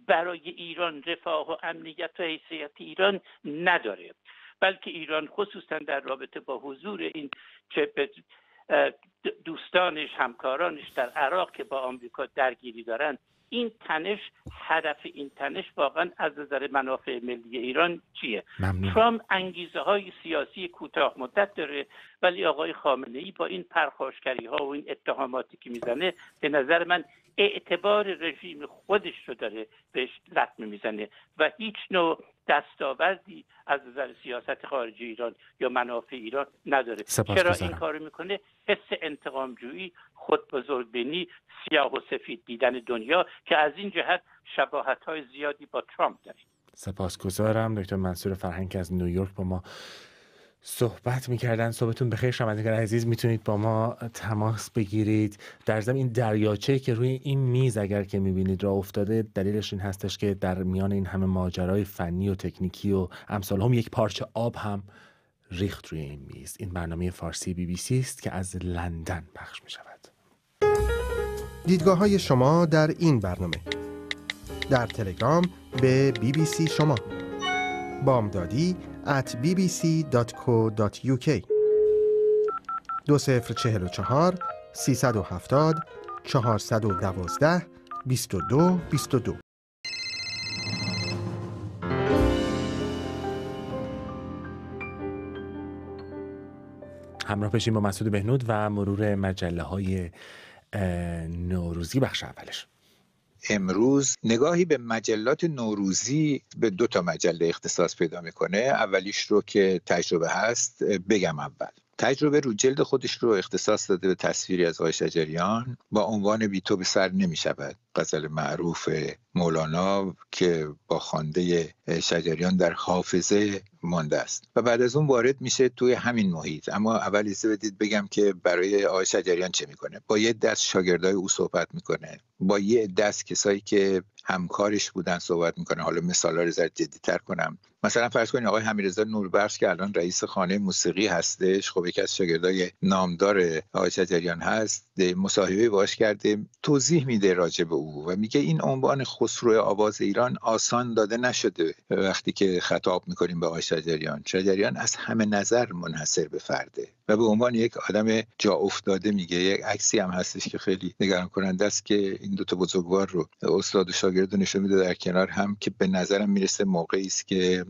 Speaker 14: برای ایران رفاه و امنیت و حیثیت ایران نداره. بلکه ایران خصوصا در رابطه با حضور این چه دوستانش همکارانش در عراق که با آمریکا درگیری دارند این تنش هدف این تنش واقعا از نظر منافع ملی ایران چیه؟ ترامپ انگیزه های سیاسی کوتاه مدت داره. ولی آقای خامنه ای با این پرخاشگری ها و این اتهاماتی که می‌زنه به نظر من اعتبار رژیم خودش رو داره بهش لطمه می‌زنه و هیچ نوع دستاوردی از نظر سیاست خارجی ایران یا منافع ایران نداره. چرا این کارو می‌کنه؟ حس انتقام جویی خود بزرگبینی سیاه و سفید دیدن دنیا که از این جهت شباهت های زیادی با ترامپ داریم.
Speaker 2: سپاسگزارم دکتر منصور فرهنگ از نیویورک با ما صحبت می‌کردن. صحبتون بخیر. شنوندگان عزیز می‌تونید با ما تماس بگیرید. در ضمن این دریاچه که روی این میز اگر که می‌بینید را افتاده دلیلش این هستش که در میان این همه ماجرای فنی و تکنیکی و امثال هم یک پارچه آب هم ریخت روی این میز. این برنامه فارسی بی بی سی است که از لندن پخش می‌شود.
Speaker 15: دیدگاه های شما در این برنامه. در تلگرام به بی بی سی شما. بامدادی at bbc.co.uk دو سفر چهل و چهار سیصد و هفتاد چهارصد و دوازده بیست و دو بیست و دو.
Speaker 2: همراه بشیم با مسعود بهنود و مرور مجله های نوروزی بخش اولش.
Speaker 16: امروز نگاهی به مجلات نوروزی به دو تا مجله اختصاص پیدا می‌کنه. اولیش رو که تجربه هست بگم اول. تجربه رو جلد خودش رو اختصاص داده به تصویری از آقای شجریان با عنوان بی تو به سر نمی شود غزل معروف مولانا که با خوانده شجریان در حافظه مانده است. و بعد از اون وارد میشه توی همین محیط. اما اول ایسته بدید بگم که برای آقای شجریان چه می‌کنه. با یه دست شاگردای او صحبت می‌کنه. با یه دست کسایی که همکارش بودن صحبت می‌کنه. حالا مثال رو جدی تر کنم. مثلا فرض کنید آقای حمیدرضا نوربخش که الان رئیس خانه موسیقی هستش خب یکی از شاگردای نامدار آقای شجریان هست. مصاحبه باش کرده توضیح میده راجع به او و میگه این عنوان خسرو آواز ایران آسان داده نشده. وقتی که خطاب می‌کنیم به آقای شجریان شجریان از همه نظر منحصر به فرده و به عنوان یک آدم جا افتاده میگه. یک عکسی هم هستش که خیلی نگران کننده است که این دوتا بزرگوار رو استاد و شاگرد نشون میده در کنار هم که به نظرم می‌رسه موقعی است که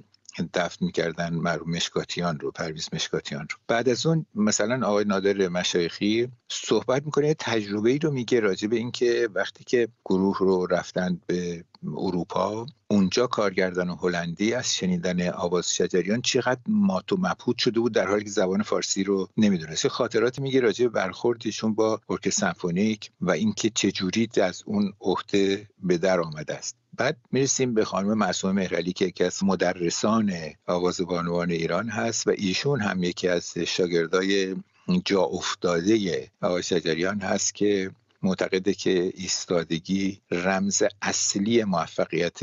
Speaker 16: دفن می‌کردن مرحوم مشکاتیان رو پرویز مشکاتیان رو. بعد از اون مثلا آقای نادر مشایخی صحبت می‌کنه تجربه ای رو میگه راجع به اینکه وقتی که گروه رو رفتن به اروپا اونجا کارگردان هلندی از شنیدن آواز شجریان چقدر مات و مبهوت شده بود در حالی که زبان فارسی رو نمی‌دونست. خاطرات میگه راجع به برخوردشون با ارکستر سمفونیک و اینکه چجوری از اون عهده به در آمده است. بعد می‌رسیم به خانم معصومه مهرعلی که یکی از مدرسان آواز بانوان ایران هست و ایشون هم یکی از شاگردای جا افتاده آقای شجریان هست که معتقده که ایستادگی رمز اصلی موفقیت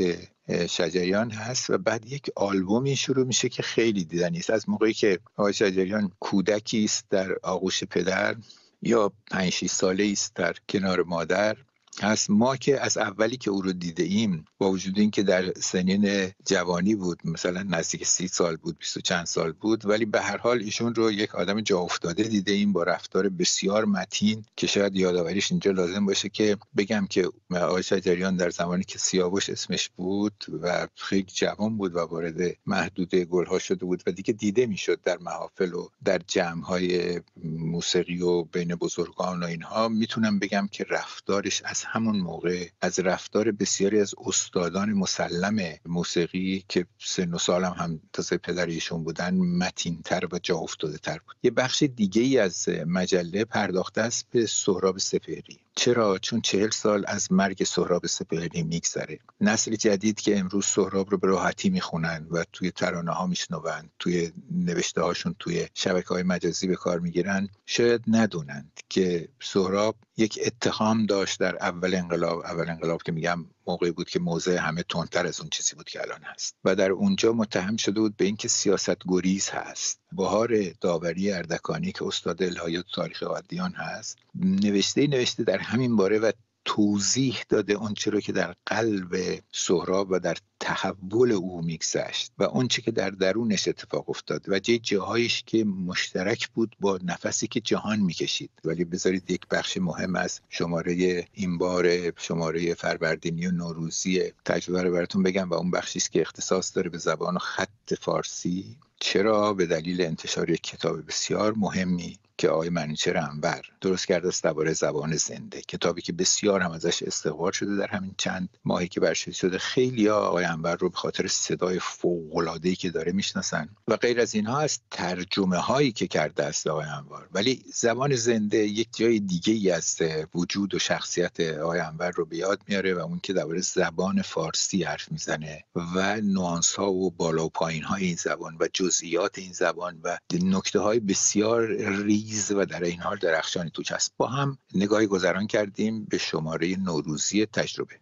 Speaker 16: شجریان هست و بعد یک آلبومی شروع میشه که خیلی دیدنی است. از موقعی که آقای شجریان کودکی است در آغوش پدر یا پنج ساله است در کنار مادر هست ما که از اولی که او رو دیده ایم با وجود اینکه در سنین جوانی بود مثلا نزدیک سی سال بود بیست و چند سال بود ولی به هر حال ایشون رو یک آدم جا افتاده دیده ایم با رفتار بسیار متین که شاید یادآوریش اینجا لازم باشه که بگم که آقای شجریان در زمانی که سیاوش اسمش بود و خیلی جوان بود و وارد محدوده گلها شده بود و دیگه دیده می‌شد در محافل و در جمعهای موسیقی و بین بزرگان و اینها می‌تونم بگم که رفتارش از همون موقع از رفتار بسیاری از استادان مسلم موسیقی که سن و سالم هم تازه پدر ایشون بودن متینتر و جا افتاده تر بود. یه بخش دیگه ای از مجله پرداخته است به سهراب سپهری. چرا؟ چون چهل سال از مرگ سهراب سپهری میگذره. نسل جدید که امروز سهراب رو به راحتی می‌خونن و توی ترانه ها میشنوند توی نوشته هاشون توی شبکه های مجازی به کار می‌گیرن شاید ندونند که سهراب یک اتهام داشت در اول انقلاب. اول انقلاب که میگم موقعی بود که موضع همه تندتر از اون چیزی بود که الان هست. و در اونجا متهم شده بود به اینکه سیاست گریز هست. بهار داوری اردکانی که استاد الهیات تاریخ عادیان هست نوشته نوشته در همین باره و توضیح داده آنچه رو که در قلب سهراب و در تحول او میگذشت و آنچه که در درونش اتفاق افتاد و جای جاهایش که مشترک بود با نفسی که جهان می‌کشید. ولی بذارید یک بخش مهم از شماره این بار شماره فروردینی و نوروزی تجربه رو براتون بگم و اون بخشی است که اختصاص داره به زبان و خط فارسی. چرا؟ به دلیل انتشار یک کتاب بسیار مهمی که آقای منیچر انور درست کرده است درباره زبان زنده. کتابی که بسیار هم ازش استقبال شده در همین چند ماهی که برشته شده. خیلی ها آقای انور رو به خاطر صدای فوق که داره می‌شناسن و غیر از اینها از ترجمه هایی که کرده است آقای انور. ولی زبان زنده یک جای دیگه ای از وجود و شخصیت آقای انور رو به یاد میاره و اون که درباره زبان فارسی حرف می‌زنه و نوانس ها و بالا و پایین های این زبان و جزئیات این زبان و نکته های بسیار ریز و در این حال درخشانی توش هست با هم نگاهی گذران کردیم به شماره نوروزی تجربه.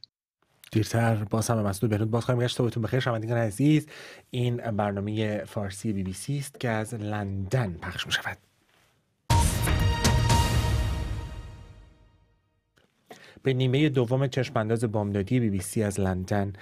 Speaker 2: دیرتر باز هم به مسعود بهنود باز خواهیم گشت. بهتون بخیر. شنوندگان عزیز این برنامه فارسی بی بی سی است که از لندن پخش می شود. به نیمه دوم چشمانداز بامدادی بی بی سی از لندن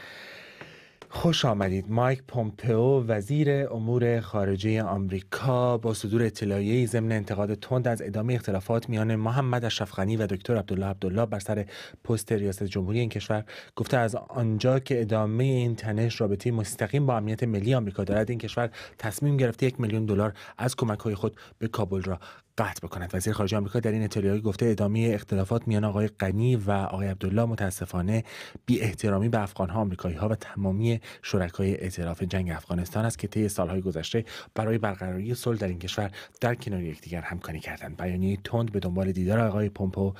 Speaker 2: خوش آمدید. مایک پومپئو وزیر امور خارجه آمریکا با صدور اطلاعیه‌ای ضمن انتقاد تند از ادامه اختلافات میان محمد اشرف غنی و دکتر عبدالله عبدالله بر سر پست ریاست جمهوری این کشور. گفته از آنجا که ادامه این تنش رابطه مستقیم با امنیت ملی آمریکا دارد. این کشور تصمیم گرفته یک میلیون دلار از کمک‌های خود به کابل را قطع بکند. وزیر خارجه آمریکا در این اطلاعیه گفته ادامه اختلافات میان آقای غنی و آقای عبدالله متاسفانه بی احترامی به افغانها آمریکایی ها و تمامی شرکای ائتلاف جنگ افغانستان است که طی سالهای گذشته برای برقراری صلح در این کشور در کنار یکدیگر همکاری کردند. بیانیه تند به دنبال دیدار آقای پومپو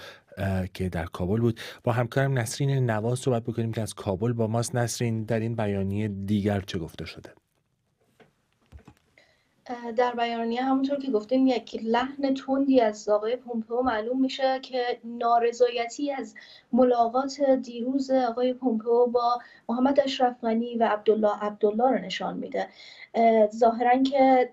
Speaker 2: که در کابل بود. با همکارم نسرین نواز صحبت بکنیم که از کابل با ماست. نسرین در این بیانیه دیگر چه گفته شده؟
Speaker 17: در بیانیه همونطور که گفتیم یک لحن تندی از آقای پومپئو معلوم میشه که نارضایتی از ملاقات دیروز آقای پومپئو با محمد اشرف غنی و عبدالله عبدالله رو نشان میده. ظاهرا که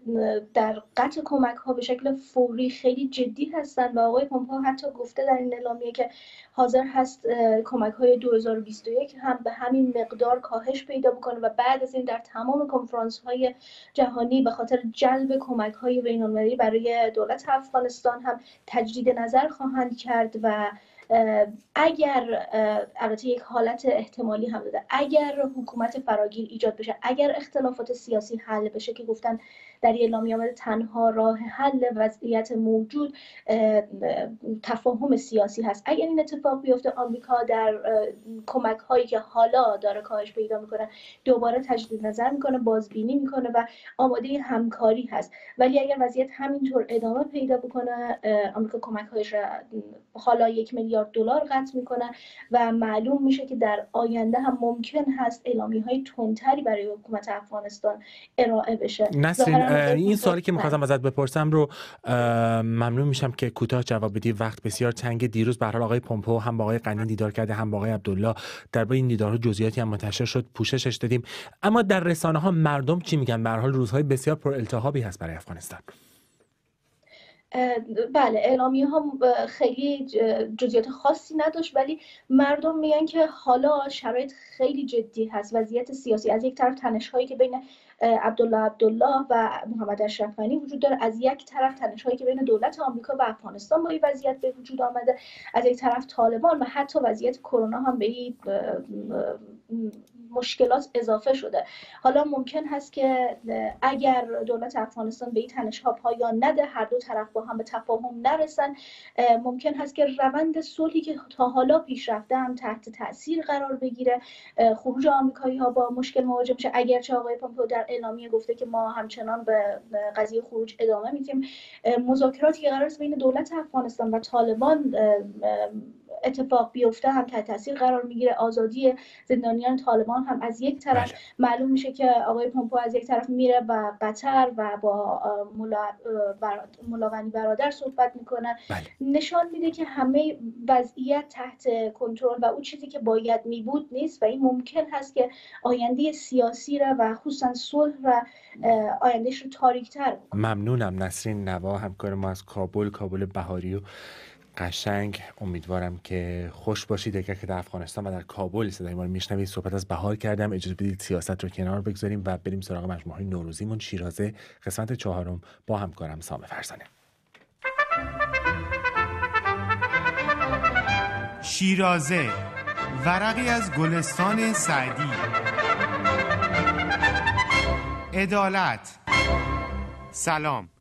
Speaker 17: در قطع کمک ها به شکل فوری خیلی جدی هستند و آقای پومپئو حتی گفته در این اعلامیه که حاضر هست کمک های 2021 هم به همین مقدار کاهش پیدا بکنه و بعد از این در تمام کنفرانس های جهانی به خاطر جلب کمک های بین برای دولت افغانستان هم تجدید نظر خواهند کرد و اگر البته یک حالت احتمالی هم داده. اگر حکومت فراگیر ایجاد بشه اگر اختلافات سیاسی حل بشه که گفتن در اعلامیه آمده تنها راه حل وضعیت موجود تفاهم سیاسی هست. اگر این اتفاق بیفته آمریکا در کمک هایی که حالا داره کاهش پیدا می‌کنه دوباره تجدید نظر می‌کنه بازبینی می‌کنه و آماده همکاری هست. ولی اگر وضعیت همینطور ادامه پیدا بکنه آمریکا کمک هایش حالا یک میلیارد دلار قطع می‌کنه و معلوم میشه که در آینده هم ممکن هست اعلامی های تندتری برای حکومت افغانستان ارائه بشه.
Speaker 2: این سوالی که می‌خواستم ازت بپرسم رو ممنون میشم که کوتاه جواب بدی. وقت بسیار تنگ دیروز به آقای پومپو هم با آقای قنی دیدار کرده هم با آقای عبدالله. در این دیدارها جزئیاتی هم منتشر شد. پوششش دادیم. اما در رسانه ها مردم چی میگن؟ به حال روزهای بسیار پر التهابی هست برای افغانستان.
Speaker 17: بله اعلامی ها خیلی جزئیات خاصی نداشت ولی مردم میگن که حالا شرایط خیلی جدی هست. وضعیت سیاسی از یک طرف تنش هایی که بین عبدالله عبدالله و محمد اشرف غنی وجود داره از یک طرف تنش هایی که بین دولت آمریکا و افغانستان با این وضعیت به وجود آمده از یک طرف طالبان و حتی وضعیت کرونا هم به مشکلات اضافه شده. حالا ممکن هست که اگر دولت افغانستان به این تنش ها پایان نده هر دو طرف با هم به تفاهم نرسن ممکن هست که روند صلحی که تا حالا پیش رفته هم تحت تاثیر قرار بگیره. خروج آمریکایی ها با مشکل مواجه میشه. اگرچه آقای پومپئو در اعلامیه گفته که ما همچنان به قضیه خروج ادامه میدیم. مذاکراتی که قرار است بین دولت افغانستان و طالبان اتفاق بیفته هم تحت تاثیر قرار می‌گیره آزادی زندانیان طالبان هم از یک طرف بله. معلوم میشه که آقای پومپو از یک طرف میره و قطر و با ملاغنی برادر صحبت می‌کنه بله. نشان میده که همه وضعیت تحت کنترل و اون چیزی که باید میبود نیست و این ممکن هست که آینده سیاسی را و خصوصا صلح و آیندهش رو تاریکتر
Speaker 2: ممنونم نسرین نوا همکار ما از کابل کابل بهاری و قشنگ. امیدوارم که خوش باشید. اگر که در افغانستان و در کابل صدای ما رو میشنوید صحبت از بهار کردم. اجازه بدید سیاست رو کنار بگذاریم و بریم سراغ مجموعه نوروزیمون. شیرازه قسمت چهارم با همکارم سام فرزانه.
Speaker 7: شیرازه ورقی از گلستان سعدی. عدالت سلام.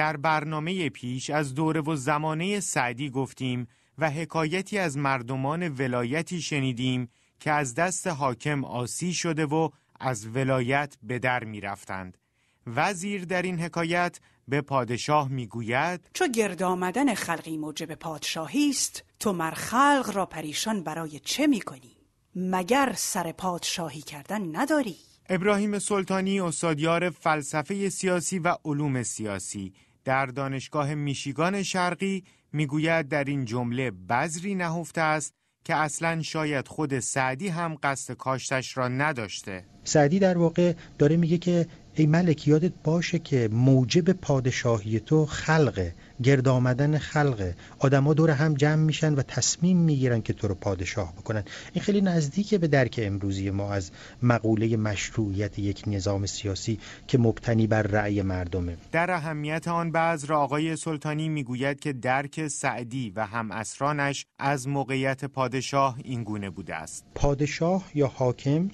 Speaker 7: در برنامه پیش از دوره و زمانه سعدی گفتیم و حکایتی از مردمان ولایتی شنیدیم که از دست حاکم آسی شده و از ولایت به در می رفتند. وزیر در این حکایت به پادشاه می‌گوید
Speaker 18: چو گرد آمدن خلقی موجب پادشاهی است تو مر خلق را پریشان برای چه می‌کنی مگر سر پادشاهی کردن نداری
Speaker 7: ابراهیم سلطانی استادیار فلسفه سیاسی و علوم سیاسی در دانشگاه میشیگان شرقی می‌گوید در این جمله بذری نهفته است که اصلا شاید خود سعدی هم قصد کاشتش را نداشته.
Speaker 19: سعدی در واقع داره میگه که ای ملک یادت باشه که موجب پادشاهی تو خلقه گرد آمدن خلقه. آدما دور هم جمع میشن و تصمیم می‌گیرن که تو رو پادشاه بکنن. این خیلی نزدیکه به درک امروزی ما از مقوله مشروعیت یک نظام سیاسی که مبتنی بر رأی مردمه.
Speaker 7: در اهمیت آن بعض را آقای سلطانی می‌گوید که درک سعدی و هم اسرانش از موقعیت پادشاه این گونه بوده است.
Speaker 19: پادشاه یا حاکم؟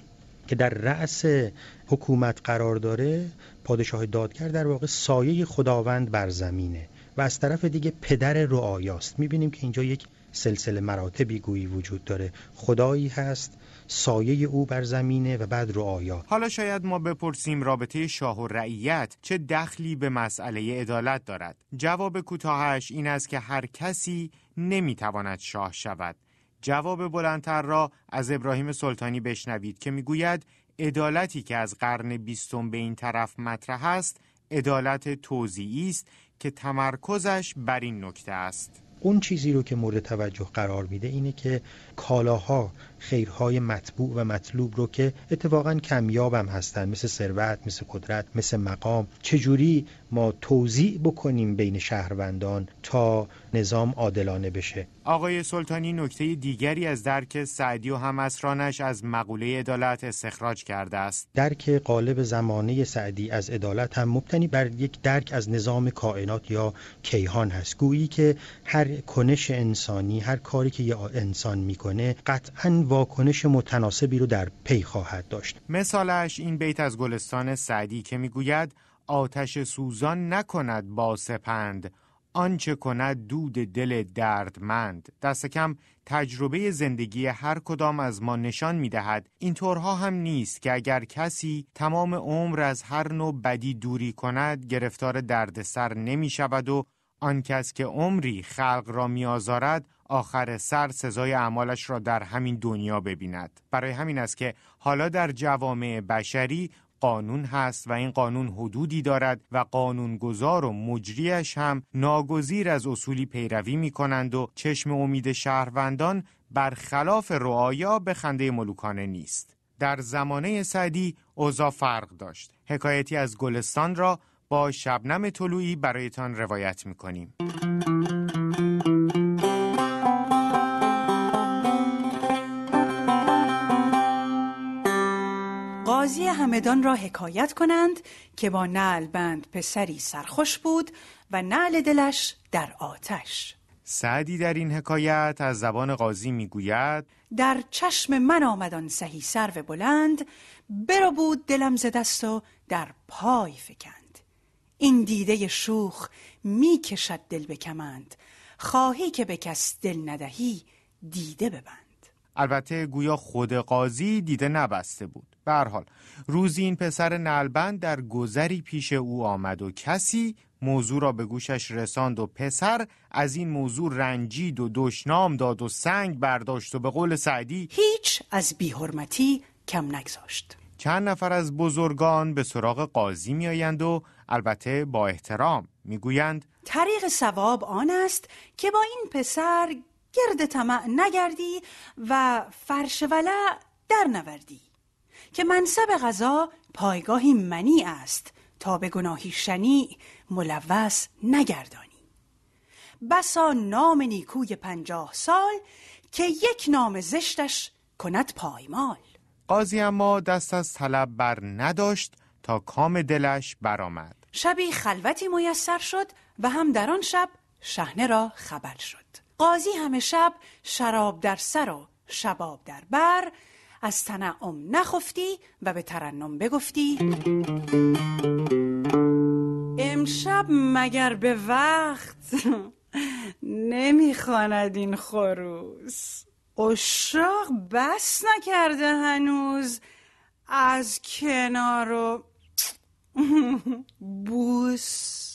Speaker 19: که در رأس حکومت قرار داره پادشاه دادگر در واقع سایه خداوند بر زمینه و از طرف دیگه پدر رعایاست می‌بینیم که اینجا یک سلسله مراتبی گویی وجود داره. خدایی هست سایه او بر زمینه و بعد رعایا
Speaker 7: حالا شاید ما بپرسیم رابطه شاه و رعیت چه دخلی به مسئله عدالت دارد. جواب کوتاهش این است که هر کسی نمی‌تواند شاه شود. جواب بلندتر را از ابراهیم سلطانی بشنوید که می‌گوید عدالتی که از قرن بیستم به این طرف مطرح است عدالت توزیعی است که تمرکزش بر این نکته است.
Speaker 19: اون چیزی رو که مورد توجه قرار میده اینه که کالاها خیرهای مطبوع و مطلوب رو که اتفاقا کمیاب هم هستن مثل ثروت مثل قدرت مثل مقام. چجوری ما توضیع بکنیم بین شهروندان تا نظام عادلانه بشه؟
Speaker 7: آقای سلطانی نکته دیگری از درک سعدی و همسرانش از مقوله عدالت استخراج کرده است.
Speaker 19: درک قالب زمانه سعدی از عدالت هم مبتنی بر یک درک از نظام کائنات یا کیهان هست. گویی که هر کنش انسانی هر کاری که یه انسان می‌کنه قطعا واکنش متناسبی رو در پی خواهد داشت.
Speaker 7: مثالش این بیت از گلستان سعدی که می‌گوید آتش سوزان نکند با سپند آنچه کند دود دل دردمند. دست کم تجربه زندگی هر کدام از ما نشان می دهد اینطورها هم نیست که اگر کسی تمام عمر از هر نوع بدی دوری کند گرفتار دردسر نمی شود و آن کس که عمری خلق را می آزارد آخر سر سزای اعمالش را در همین دنیا ببیند برای همین است که حالا در جوامع بشری قانون هست و این قانون حدودی دارد و قانونگذار و مجریش هم ناگزیر از اصولی پیروی می کنند و چشم امید شهروندان برخلاف رعایا به خنده ملوکانه نیست. در زمانه سعدی اوضاع فرق داشت. حکایتی از گلستان را با شبنم طلوعی برایتان روایت می کنیم.
Speaker 18: قاضی همدان را حکایت کنند که با نعل بند پسری سرخوش بود و نعل دلش در آتش.
Speaker 7: سعدی در این حکایت از زبان قاضی می‌گوید
Speaker 18: در چشم من آمدان سهی سرو بلند برو بود دلم ز دست و در پای فکند. این دیده شوخ می‌کشد دل بکمند خواهی که به کس دل ندهی دیده ببند.
Speaker 7: البته گویا خود قاضی دیده نبسته بود. به حال روزی این پسر نلبند در گذری پیش او آمد و کسی موضوع را به گوشش رساند و پسر از این موضوع رنجید و دشنام داد و سنگ برداشت و به قول سعدی
Speaker 18: هیچ از بیحرمتی کم نگذاشت.
Speaker 7: چند نفر از بزرگان به سراغ قاضی میآیند و البته با احترام می‌گویند
Speaker 18: طریق سواب آن است که با این پسر گرد طمع نگردی و فرش ولع در نوردی که منصب غذا پایگاهی منی است تا به گناهی شنی ملوث نگردانی. بسا نام نیکوی پنجاه سال که یک نام زشتش کند پایمال.
Speaker 7: قاضی اما دست از طلب بر نداشت تا کام دلش برآمد.
Speaker 18: شبی خلوتی میسر شد و هم در آن شب شهنه را خبر شد. قاضی همه شب شراب در سر و شباب در بر از تنعم نخفتی و به ترنم بگفتی. امشب مگر به وقت نمی‌خواند این خروس؟ اشاق بس نکرده هنوز از کنار و بوس.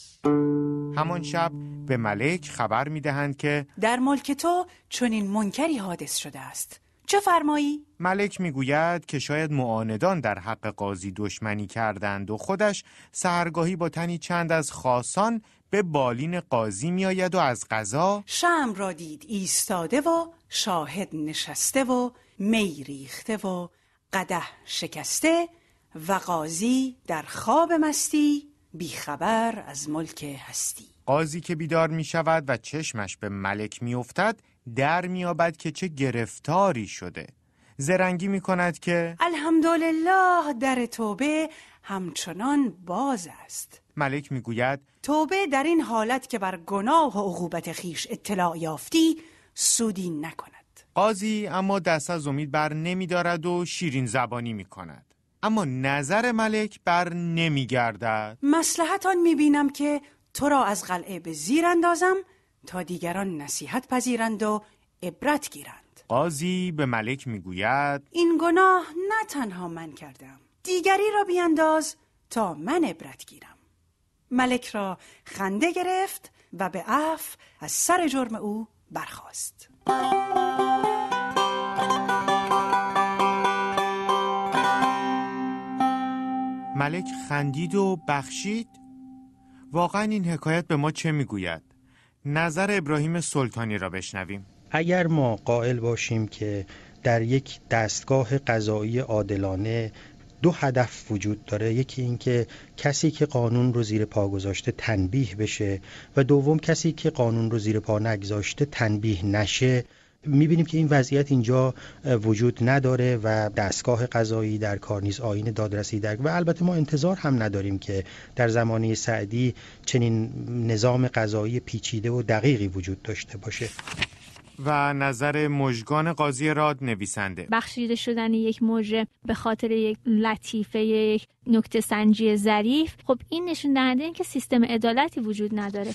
Speaker 7: همان شب به ملک خبر می‌دهند که
Speaker 18: در ملک تو چنین منکری حادث شده است. چه فرمایی؟
Speaker 7: ملک می‌گوید که شاید معاندان در حق قاضی دشمنی کردند و خودش سهرگاهی با تنی چند از خاصان به بالین قاضی میآید و از قضا
Speaker 18: شم را دید ایستاده و شاهد نشسته و می ریخته و قده شکسته و قاضی در خواب مستی بیخبر از ملک هستی
Speaker 7: قاضی که بیدار می شود و چشمش به ملک می افتد در میابد که چه گرفتاری شده. زرنگی می کند که
Speaker 18: الحمدلله در توبه همچنان باز است.
Speaker 7: ملک می‌گوید
Speaker 18: توبه در این حالت که بر گناه و عقوبت خیش اطلاع یافتی سودی نکند.
Speaker 7: قاضی اما دست از امید بر نمی دارد و شیرین زبانی می کند اما نظر ملک بر نمی گردد
Speaker 18: مسلحت آن می بینم که تو را از قلعه به زیر اندازم تا دیگران نصیحت پذیرند و عبرت گیرند.
Speaker 7: قاضی به ملک می‌گوید
Speaker 18: این گناه نه تنها من کردم دیگری را بیانداز تا من عبرت گیرم. ملک را خنده گرفت و به عف از سر جرم او برخاست.
Speaker 7: ملک خندید و بخشید؟ واقعا این حکایت به ما چه می‌گوید؟ نظر ابراهیم سلطانی را بشنویم.
Speaker 19: اگر ما قائل باشیم که در یک دستگاه قضایی عادلانه دو هدف وجود داره یکی اینکه کسی که قانون رو زیر پا گذاشته تنبیه بشه و دوم کسی که قانون رو زیر پا نگذاشته تنبیه نشه می‌بینیم که این وضعیت اینجا وجود نداره و دستگاه قضایی در کار نیز آین دادرسی در و البته ما انتظار هم نداریم که در زمانه سعدی چنین نظام قضایی پیچیده و دقیقی وجود داشته باشه.
Speaker 7: و نظر مژگان قاضی راد نویسنده.
Speaker 20: بخشیده شدن یک مجرم به خاطر یک لطیفه یک نکته سنجی ظریف. خب این نشون دهنده این که سیستم عدالتی وجود نداره.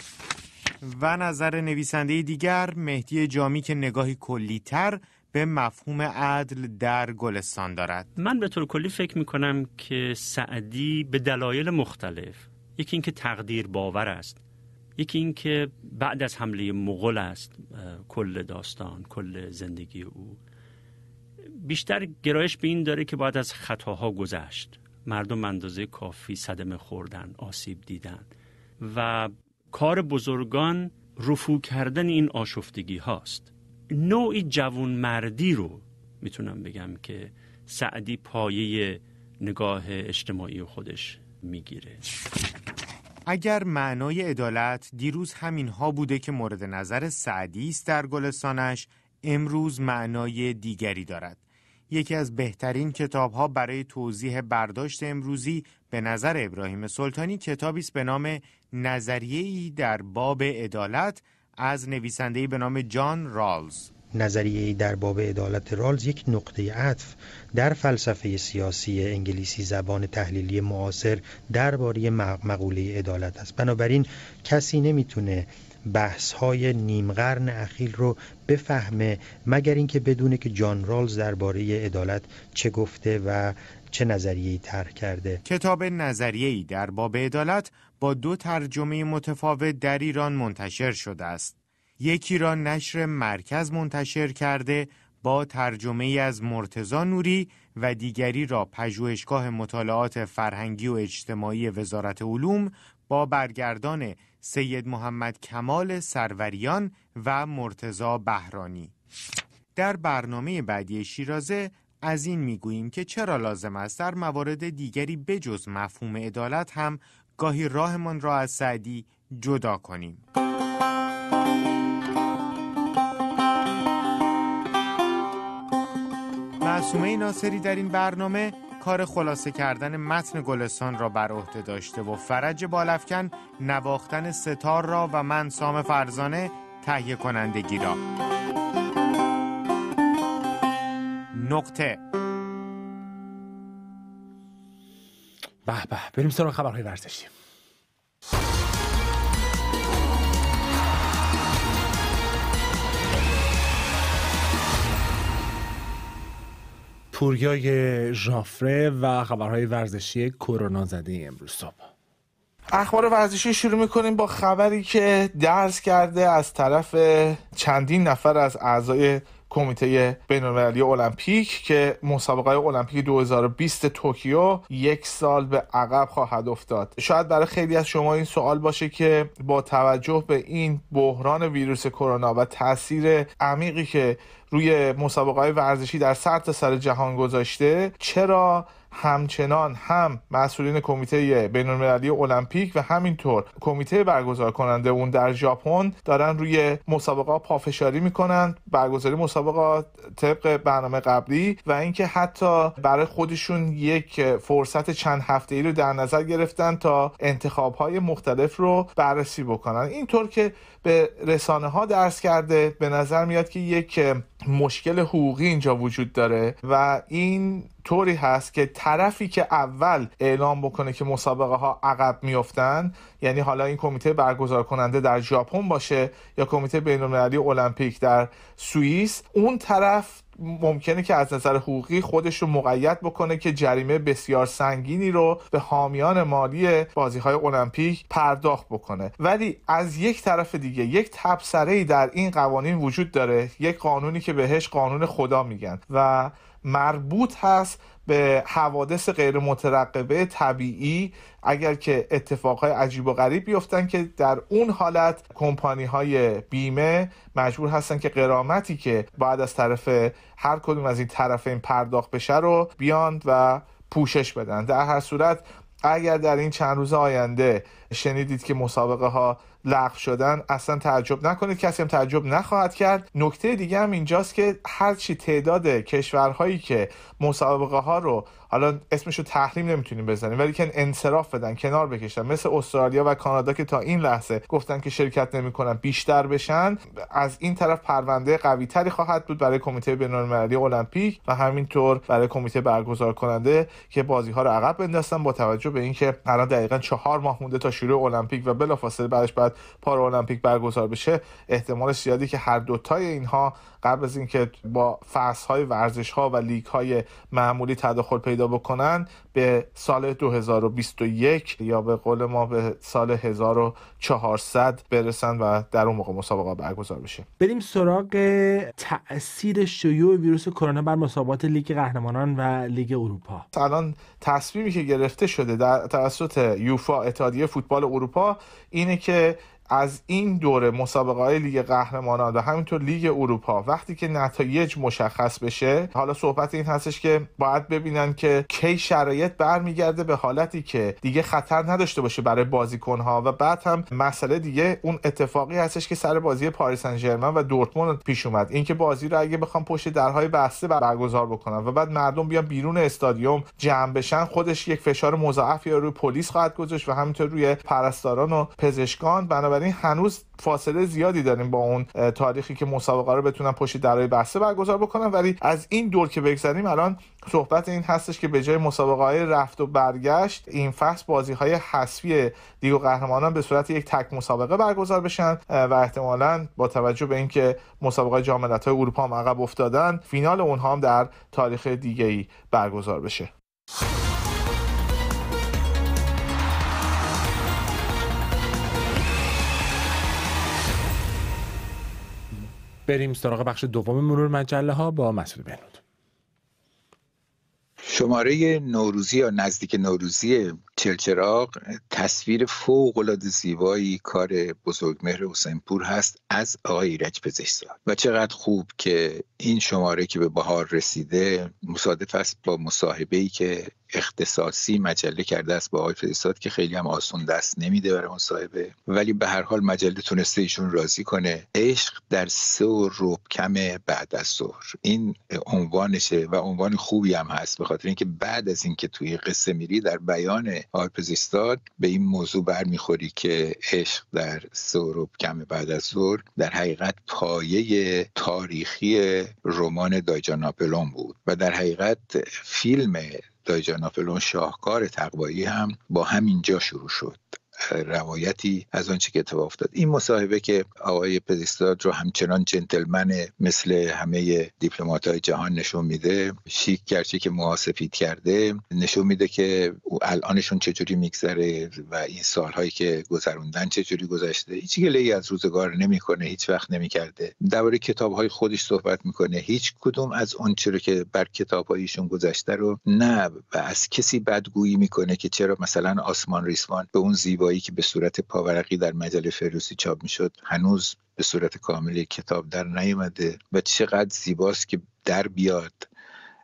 Speaker 7: و نظر نویسنده دیگر مهدی جامی که نگاهی کلیتر به مفهوم عدل در گلستان دارد.
Speaker 21: من به طور کلی فکر می کنم که سعدی به دلایل مختلف یکی اینکه تقدیر باور است یکی اینکه بعد از حمله مغول است کل داستان کل زندگی او. بیشتر گرایش به این داره که باید از خطاها گذشت. مردم اندازه کافی صدمه خوردن آسیب دیدن و کار بزرگان رفو کردن این آشفتگی هاست. نوعی جوون مردی رو می‌تونم بگم که سعدی پایه نگاه اجتماعی خودش می‌گیره.
Speaker 7: اگر معنای عدالت دیروز همین ها بوده که مورد نظر سعدی است در گلستانش امروز معنای دیگری دارد. یکی از بهترین کتاب ها برای توضیح برداشت امروزی به نظر ابراهیم سلطانی کتابی است به نام نظریه‌ای در باب عدالت از نویسنده‌ای به نام جان رالز.
Speaker 19: نظریه در باب عدالت رالز یک نقطه عطف در فلسفه سیاسی انگلیسی زبان تحلیلی معاصر درباره مقوله عدالت است. بنابراین کسی نمی‌تونه بحث های نیم قرن اخیر رو بفهمه مگر اینکه بدونه که جان رالز درباره عدالت چه گفته و چه نظریه‌ای طرح کرده؟
Speaker 7: کتاب نظریه‌ای در باب عدالت با دو ترجمه متفاوت در ایران منتشر شده است. یکی را نشر مرکز منتشر کرده با ترجمه از مرتزا نوری و دیگری را پژوهشگاه مطالعات فرهنگی و اجتماعی وزارت علوم با برگردان سید محمد کمال سروریان و مرتزا بهرانی. در برنامه بعدی شیرازه از این می‌گوییم که چرا لازم است در موارد دیگری بجز مفهوم عدالت هم گاهی راهمان را از سعدی جدا کنیم. معصومه ناصری در این برنامه کار خلاصه کردن متن گلستان را بر عهده داشته و فرج بالفکن نواختن ستار را و من سام فرزانه تهیه کنندگی را. نقطه.
Speaker 2: به به بریم سراغ خبرهای ورزشی. پوریای ژافره و خبرهای ورزشی کرونا زده امروز صبح.
Speaker 22: اخبار ورزشی شروع می‌کنیم با خبری که درس کرده از طرف چندین نفر از اعضای کمیته بینالمللی المپیک که مسابقه المپیک 2020 توکیو یک سال به عقب خواهد افتاد. شاید برای خیلی از شما این سوال باشه که با توجه به این بحران ویروس کرونا و تاثیر عمیقی که روی مسابقه ورزشی در سرتاسر سر جهان گذاشته چرا همچنان هم مسئولین کمیته بین المللی المپیک و همینطور کمیته برگزار کننده اون در ژاپن دارن روی مسابقه پافشاری می‌کنن برگزاری مسابقات طبق برنامه قبلی و اینکه حتی برای خودشون یک فرصت چند هفته ای رو در نظر گرفتن تا انتخاب های مختلف رو بررسی بکنن. اینطور که به رسانه ها درس کرده به نظر میاد که یک مشکل حقوقی اینجا وجود داره و این طوری هست که طرفی که اول اعلام بکنه که مسابقه ها عقب میفتن یعنی حالا این کمیته برگزار کننده در ژاپن باشه یا کمیته بین المللی المپیک در سوئیس اون طرف ممکنه که از نظر حقوقی خودش رو مقید بکنه که جریمه بسیار سنگینی رو به حامیان مالی بازی های المپیک پرداخت بکنه. ولی از یک طرف دیگه یک تبصره در این قوانین وجود داره یک قانونی که بهش قانون خدا میگن و مربوط هست به حوادث غیر مترقبه طبیعی اگر که اتفاقهای عجیب و غریب بیفتن که در اون حالت کمپانی های بیمه مجبور هستن که قرامتی که باید از طرف هر کدوم از این طرفین پرداخت بشه رو بیاند و پوشش بدن. در هر صورت اگر در این چند روز آینده شنیدید که مسابقه ها لغو شدن اصلا تعجب نکنید کسی هم تعجب نخواهد کرد. نکته دیگه هم اینجاست که هرچی تعداد کشورهایی که مسابقه ها رو حالا اسمشو تحریم نمی‌تونیم بزنیم ولی که انصراف بدن کنار بکشن. مثل استرالیا و کانادا که تا این لحظه گفتن که شرکت نمی‌کنن بیشتر بشن از این طرف پرونده قوی تری خواهد بود برای کمیته بین‌المللی المپیک و همینطور برای کمیته برگزار کننده که بازی ها رو عقب بندازن با توجه به اینکه الان دقیقا چهار ماه مونده تا شروع المپیک و بلافاصله بعدش بعد پارا المپیک برگزار بشه احتمال زیادی که هر دوتای اینها قبل از اینکه با فصل های ورزش ها و لیگ های معمولی تداخل پیدا بکنن به سال 2021 یا به قول ما به سال 1400 برسن و در اون موقع مسابقه برگزار بشه.
Speaker 2: بریم سراغ تاثیر شیوع ویروس کرونا بر مسابقات لیگ قهرمانان و لیگ اروپا.
Speaker 22: الان تصمیمی که گرفته شده در توسط یوفا اتحادیه فوتبال اروپا اینه که از این دوره مسابقه های لیگ قهرمانان و همینطور لیگ اروپا وقتی که نتایج مشخص بشه حالا صحبت این هستش که باید ببینن که کی شرایط برمیگرده به حالتی که دیگه خطر نداشته باشه برای بازیکن ها و بعد هم مسئله دیگه اون اتفاقی هستش که سر بازی پاریس سن و دورتموند پیش اومد. اینکه بازی رو اگه بخوام پشت درهای بسته برگزار بکنن و بعد مردم بیان بیرون استادیوم جمع بشن خودش یک فشار مضاعفی روی پلیس خواهد گذاشت و همینطور روی پرستاران و پزشکان. بنابراین بنابراین هنوز فاصله زیادی داریم با اون تاریخی که مسابقه رو بتونن پشت درای بسته برگزار بکنن. ولی از این دور که بگذریم الان صحبت این هستش که به جای مسابقه های رفت و برگشت این فصل بازی های حذفی لیگ و قهرمانان به صورت یک تک مسابقه برگزار بشن و احتمالا با توجه به اینکه مسابقه جام های اروپا هم عقب افتادن فینال اونها هم در تاریخ دیگه ای برگزار بشه.
Speaker 2: بریم سراغ بخش دوم مرور مجله ها با مسئول بهنود.
Speaker 16: شماره نوروزی یا نزدیک نوروزی چلچراغ تصویر فوق العاده زیبایی کار بزرگمهر حسین پور هست از آقای ایرج پزشکزاد و چقدر خوب که این شماره که به بهار رسیده مصادف است با مصاحبه ای که اختصاصی مجله کرده است با آقای که خیلی هم آسون دست نمیده برای مصاحبه ولی به هر حال مجله تونسته ایشون راضی کنه. عشق در سه و روب کم بعد از ظهر این عنوانشه و عنوان خوبی هم هست به خاطر اینکه بعد از اینکه توی قصه میری در بیان آقای پزشکزاد به این موضوع برمیخوری که عشق در سه و روب کم بعد از ظهر در حقیقت پایه تاریخی رمان دایجان ناپلون بود و در حقیقت فیلم دایجان ناپلون شاهکار تقوایی هم با همینجا شروع شد. روایتی از آنچه که اتفاق افتاد. این مصاحبه که آقای پدیستاد رو همچنان جنتلمن مثل همه دیپلمات های جهان نشون میده شیک گرچه که مواسفید کرده نشون میده که الانشون چجوری میگذره و این سالهایی که گذروندن چجوری گذشته. هیچ گله از روزگار نمی‌کنه هیچ وقت نمی‌کرده. درباره کتاب های خودش صحبت می‌کنه. هیچ کدوم از اون رو که بر کتاب هایشون گذشته رو نه و از کسی بدگویی می‌کنه که چرا مثلا آسمان ریسمان به اون زیبایی که به صورت پاورقی در مجله فروسی چاپ می‌شد هنوز به صورت کامل کتاب در نیومده و چقدر زیباست که در بیاد.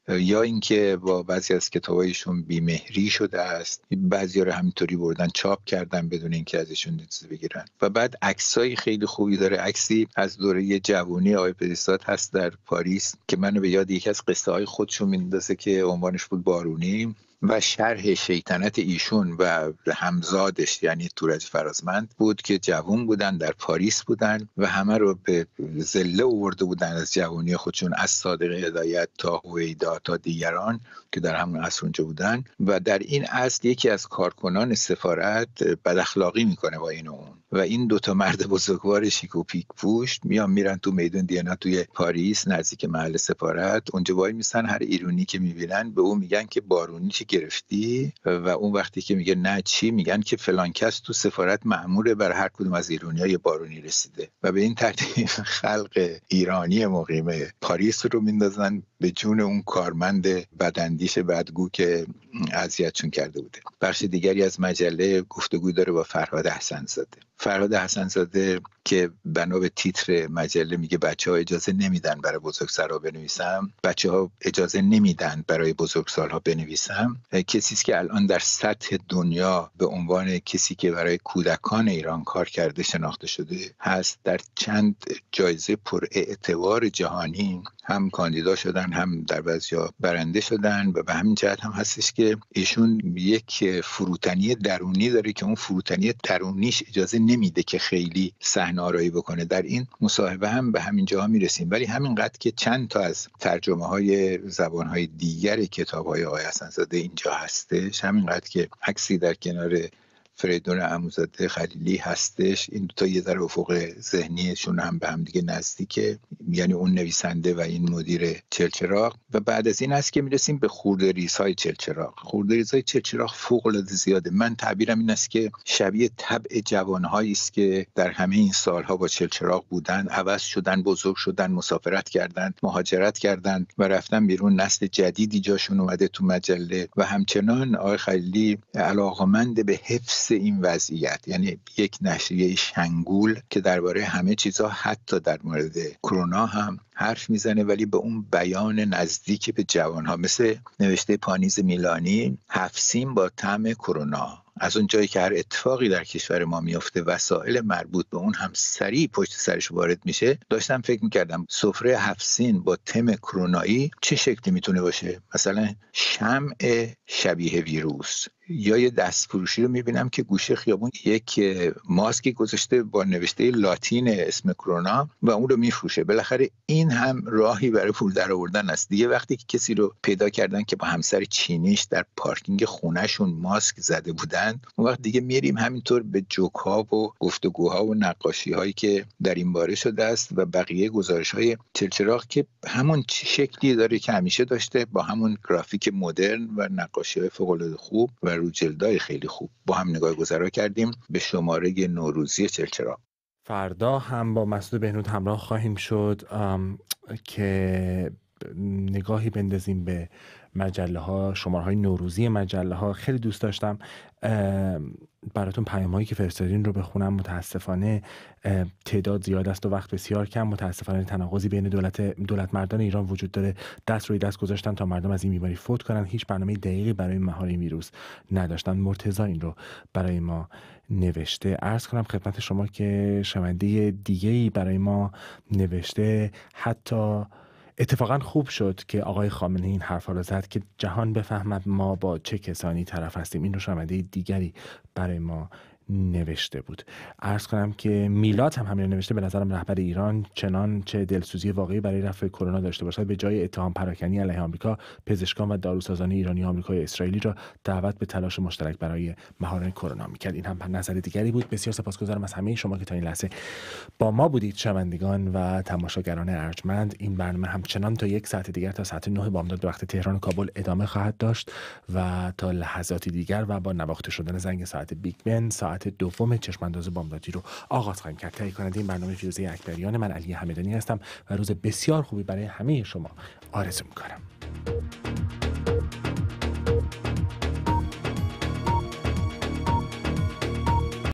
Speaker 16: یا اینکه با بعضی از کتابایشون بیمهری شده است. بعضی رو همینطوری بردن چاپ کردن بدون اینکه ازشون چیزی بگیرن. و بعد عکسای خیلی خوبی داره. عکسی از دوره جوانی آقای پدیستاد هست در پاریس که منو به یاد یکی از قصه های خودشون میندازه که عنوانش بود بارونی. و شرح شیطنت ایشون و همزادش یعنی تورج فرازمند بود که جوون بودن در پاریس بودن و همه رو به زله اوورده بودن از جوانی خودشون از صادق هدایت تا هویدا تا دیگران که در همون عصر اونجا بودن. و در این اصل یکی از کارکنان سفارت بد اخلاقی می‌کنه با این اون. و این دوتا مرد بزرگوار شیک و پیک پوشت میان میرن تو میدون دینا توی پاریس نزدیک محل سفارت. اونجا وای میسن هر ایرونی که می‌بینن به اون میگن که بارونی چی گرفتی و اون وقتی که میگه نه چی میگن که فلان کس تو سفارت معموره بر هر کدوم از ایرونی های بارونی رسیده. و به این ترتیب خلق ایرانی مقیم پاریس رو میندازن به جون اون کارمند بدندیش بدگو که اذیتشون کرده بوده. بخش دیگری از مجله گفتگو داره با فرهاد حسنزاده فرهاد حسنزاده که بنا به تیتر مجله میگه بچه ها اجازه نمیدن برای بزرگسالها بنویسم بچه ها اجازه نمیدن برای بزرگسالها بنویسم کسی که الان در سطح دنیا به عنوان کسی که برای کودکان ایران کار کرده شناخته شده هست در چند جایزه پر اعتبار جهانی هم کاندیدا شدن هم در بعضی برنده شدن و به همین جهت هم هستش که ایشون یک فروتنی درونی داره که اون فروتنی درونیش اجازه نمیده که خیلی صحنه آرایی بکنه. در این مصاحبه هم به همین جاها می‌رسیم. ولی همینقدر که چند تا از ترجمه های زبان های دیگر کتاب های آقای حسنزاده اینجا هستش همینقدر که عکسی در کنار فریدون عموزاده خلیلی هستش. این دوتا یه ذره افق ذهنیشون هم به هم دیگه نزدیکه. یعنی اون نویسنده و این مدیر چلچراغ. و بعد از این هست که می‌رسیم به خوردریز های چلچراغ. خوردریز های چلچراغ فوق العاده زیاده. من تعبیرم این است که شبیه طبع جوانهایی است که در همه این سالها با چلچراغ بودن عوض شدن بزرگ شدن مسافرت کردن مهاجرت کردن و رفتن بیرون. نسل جدیدی جاشون اومده تو مجله. و همچنان آقای خلیلی علاقمند به حفظ این وضعیت. یعنی یک نشریه شنگول که درباره همه چیزها حتی در مورد کرونا هم حرف می‌زنه ولی به اون بیان نزدیک به جوان ها. مثل نوشته پانیز میلانی هفسیم با طعم کرونا. از اون جایی که هر اتفاقی در کشور ما میفته وسایل مربوط به اون هم سریع پشت سرش وارد میشه. داشتم فکر می‌کردم سفره هفسین با تم کرونایی چه شکلی می‌تونه باشه؟ مثلا شمع شبیه ویروس. یا یه دست فروشی رو می‌بینم که گوشه خیابون یک ماسکی گذاشته با نوشته لاتین اسم کرونا و اون رو میفروشه. بالاخره این هم راهی برای پول در آوردن است. دیگه وقتی که کسی رو پیدا کردن که با همسر چینیش در پارکینگ خونهشون ماسک زده بودن اون وقت دیگه میریم همینطور به جوک ها و گفتگوها و نقاشی هایی که در این باره شده است و بقیه گزارش های چلچراغ که همون شکلی داره که همیشه داشته با همون گرافیک مدرن و نقاشی های فوق خوب و رو جلدای خیلی خوب. با هم نگاه گذرا کردیم به شماره نوروزی چلچراغ
Speaker 2: فردا هم با مسعود بهنود همراه خواهیم شد که نگاهی بندازیم به مجله ها شماره های نوروزی مجله ها خیلی دوست داشتم براتون پیام هایی که فرستادین رو بخونم متاسفانه تعداد زیاد است و وقت بسیار کم. متاسفانه تناقضی بین دولت دولت مردان ایران وجود داره. دست روی دست گذاشتن تا مردم از این بیماری فوت کنن. هیچ برنامه دقیقی برای مهار این ویروس نداشتن. مرتضی این رو برای ما نوشته. ارز کنم خدمت شما که شنونده دیگه ای برای ما نوشته. حتی اتفاقا خوب شد که آقای خامنه این حرف رو زد که جهان بفهمد ما با چه کسانی طرف هستیم. این رو شنونده دیگری برای ما نوشته بود. عرض کنم که میلاد هم همین نوشته به نظرم رهبر ایران چنان چه دلسوزی واقعی برای رفع کرونا داشته باشد. به جای اتهام پراکنی علیه آمریکا پزشکان و داروسازان ایرانی آمریکای اسرائیلی را دعوت به تلاش مشترک برای مهار کرونا می‌کرد. این هم نظر دیگری بود. بسیار سپاسگزارم از همه شما که تا این لحظه با ما بودید شنوندگان و تماشاگران ارجمند. این برنامه همچنان تا یک ساعت دیگر تا ساعت 9 بامداد به وقت تهران و کابل ادامه خواهد داشت و تا لحظاتی دیگر و با نواخته شدن زنگ ساعت بیگ بن ساعت دوم چشم انداز بامدادی رو آغاز خواهیم کرد. تهیه کننده این برنامه فیروزه اکبریان من علی همدانی هستم و روز بسیار خوبی برای همه شما آرزو می‌کنم.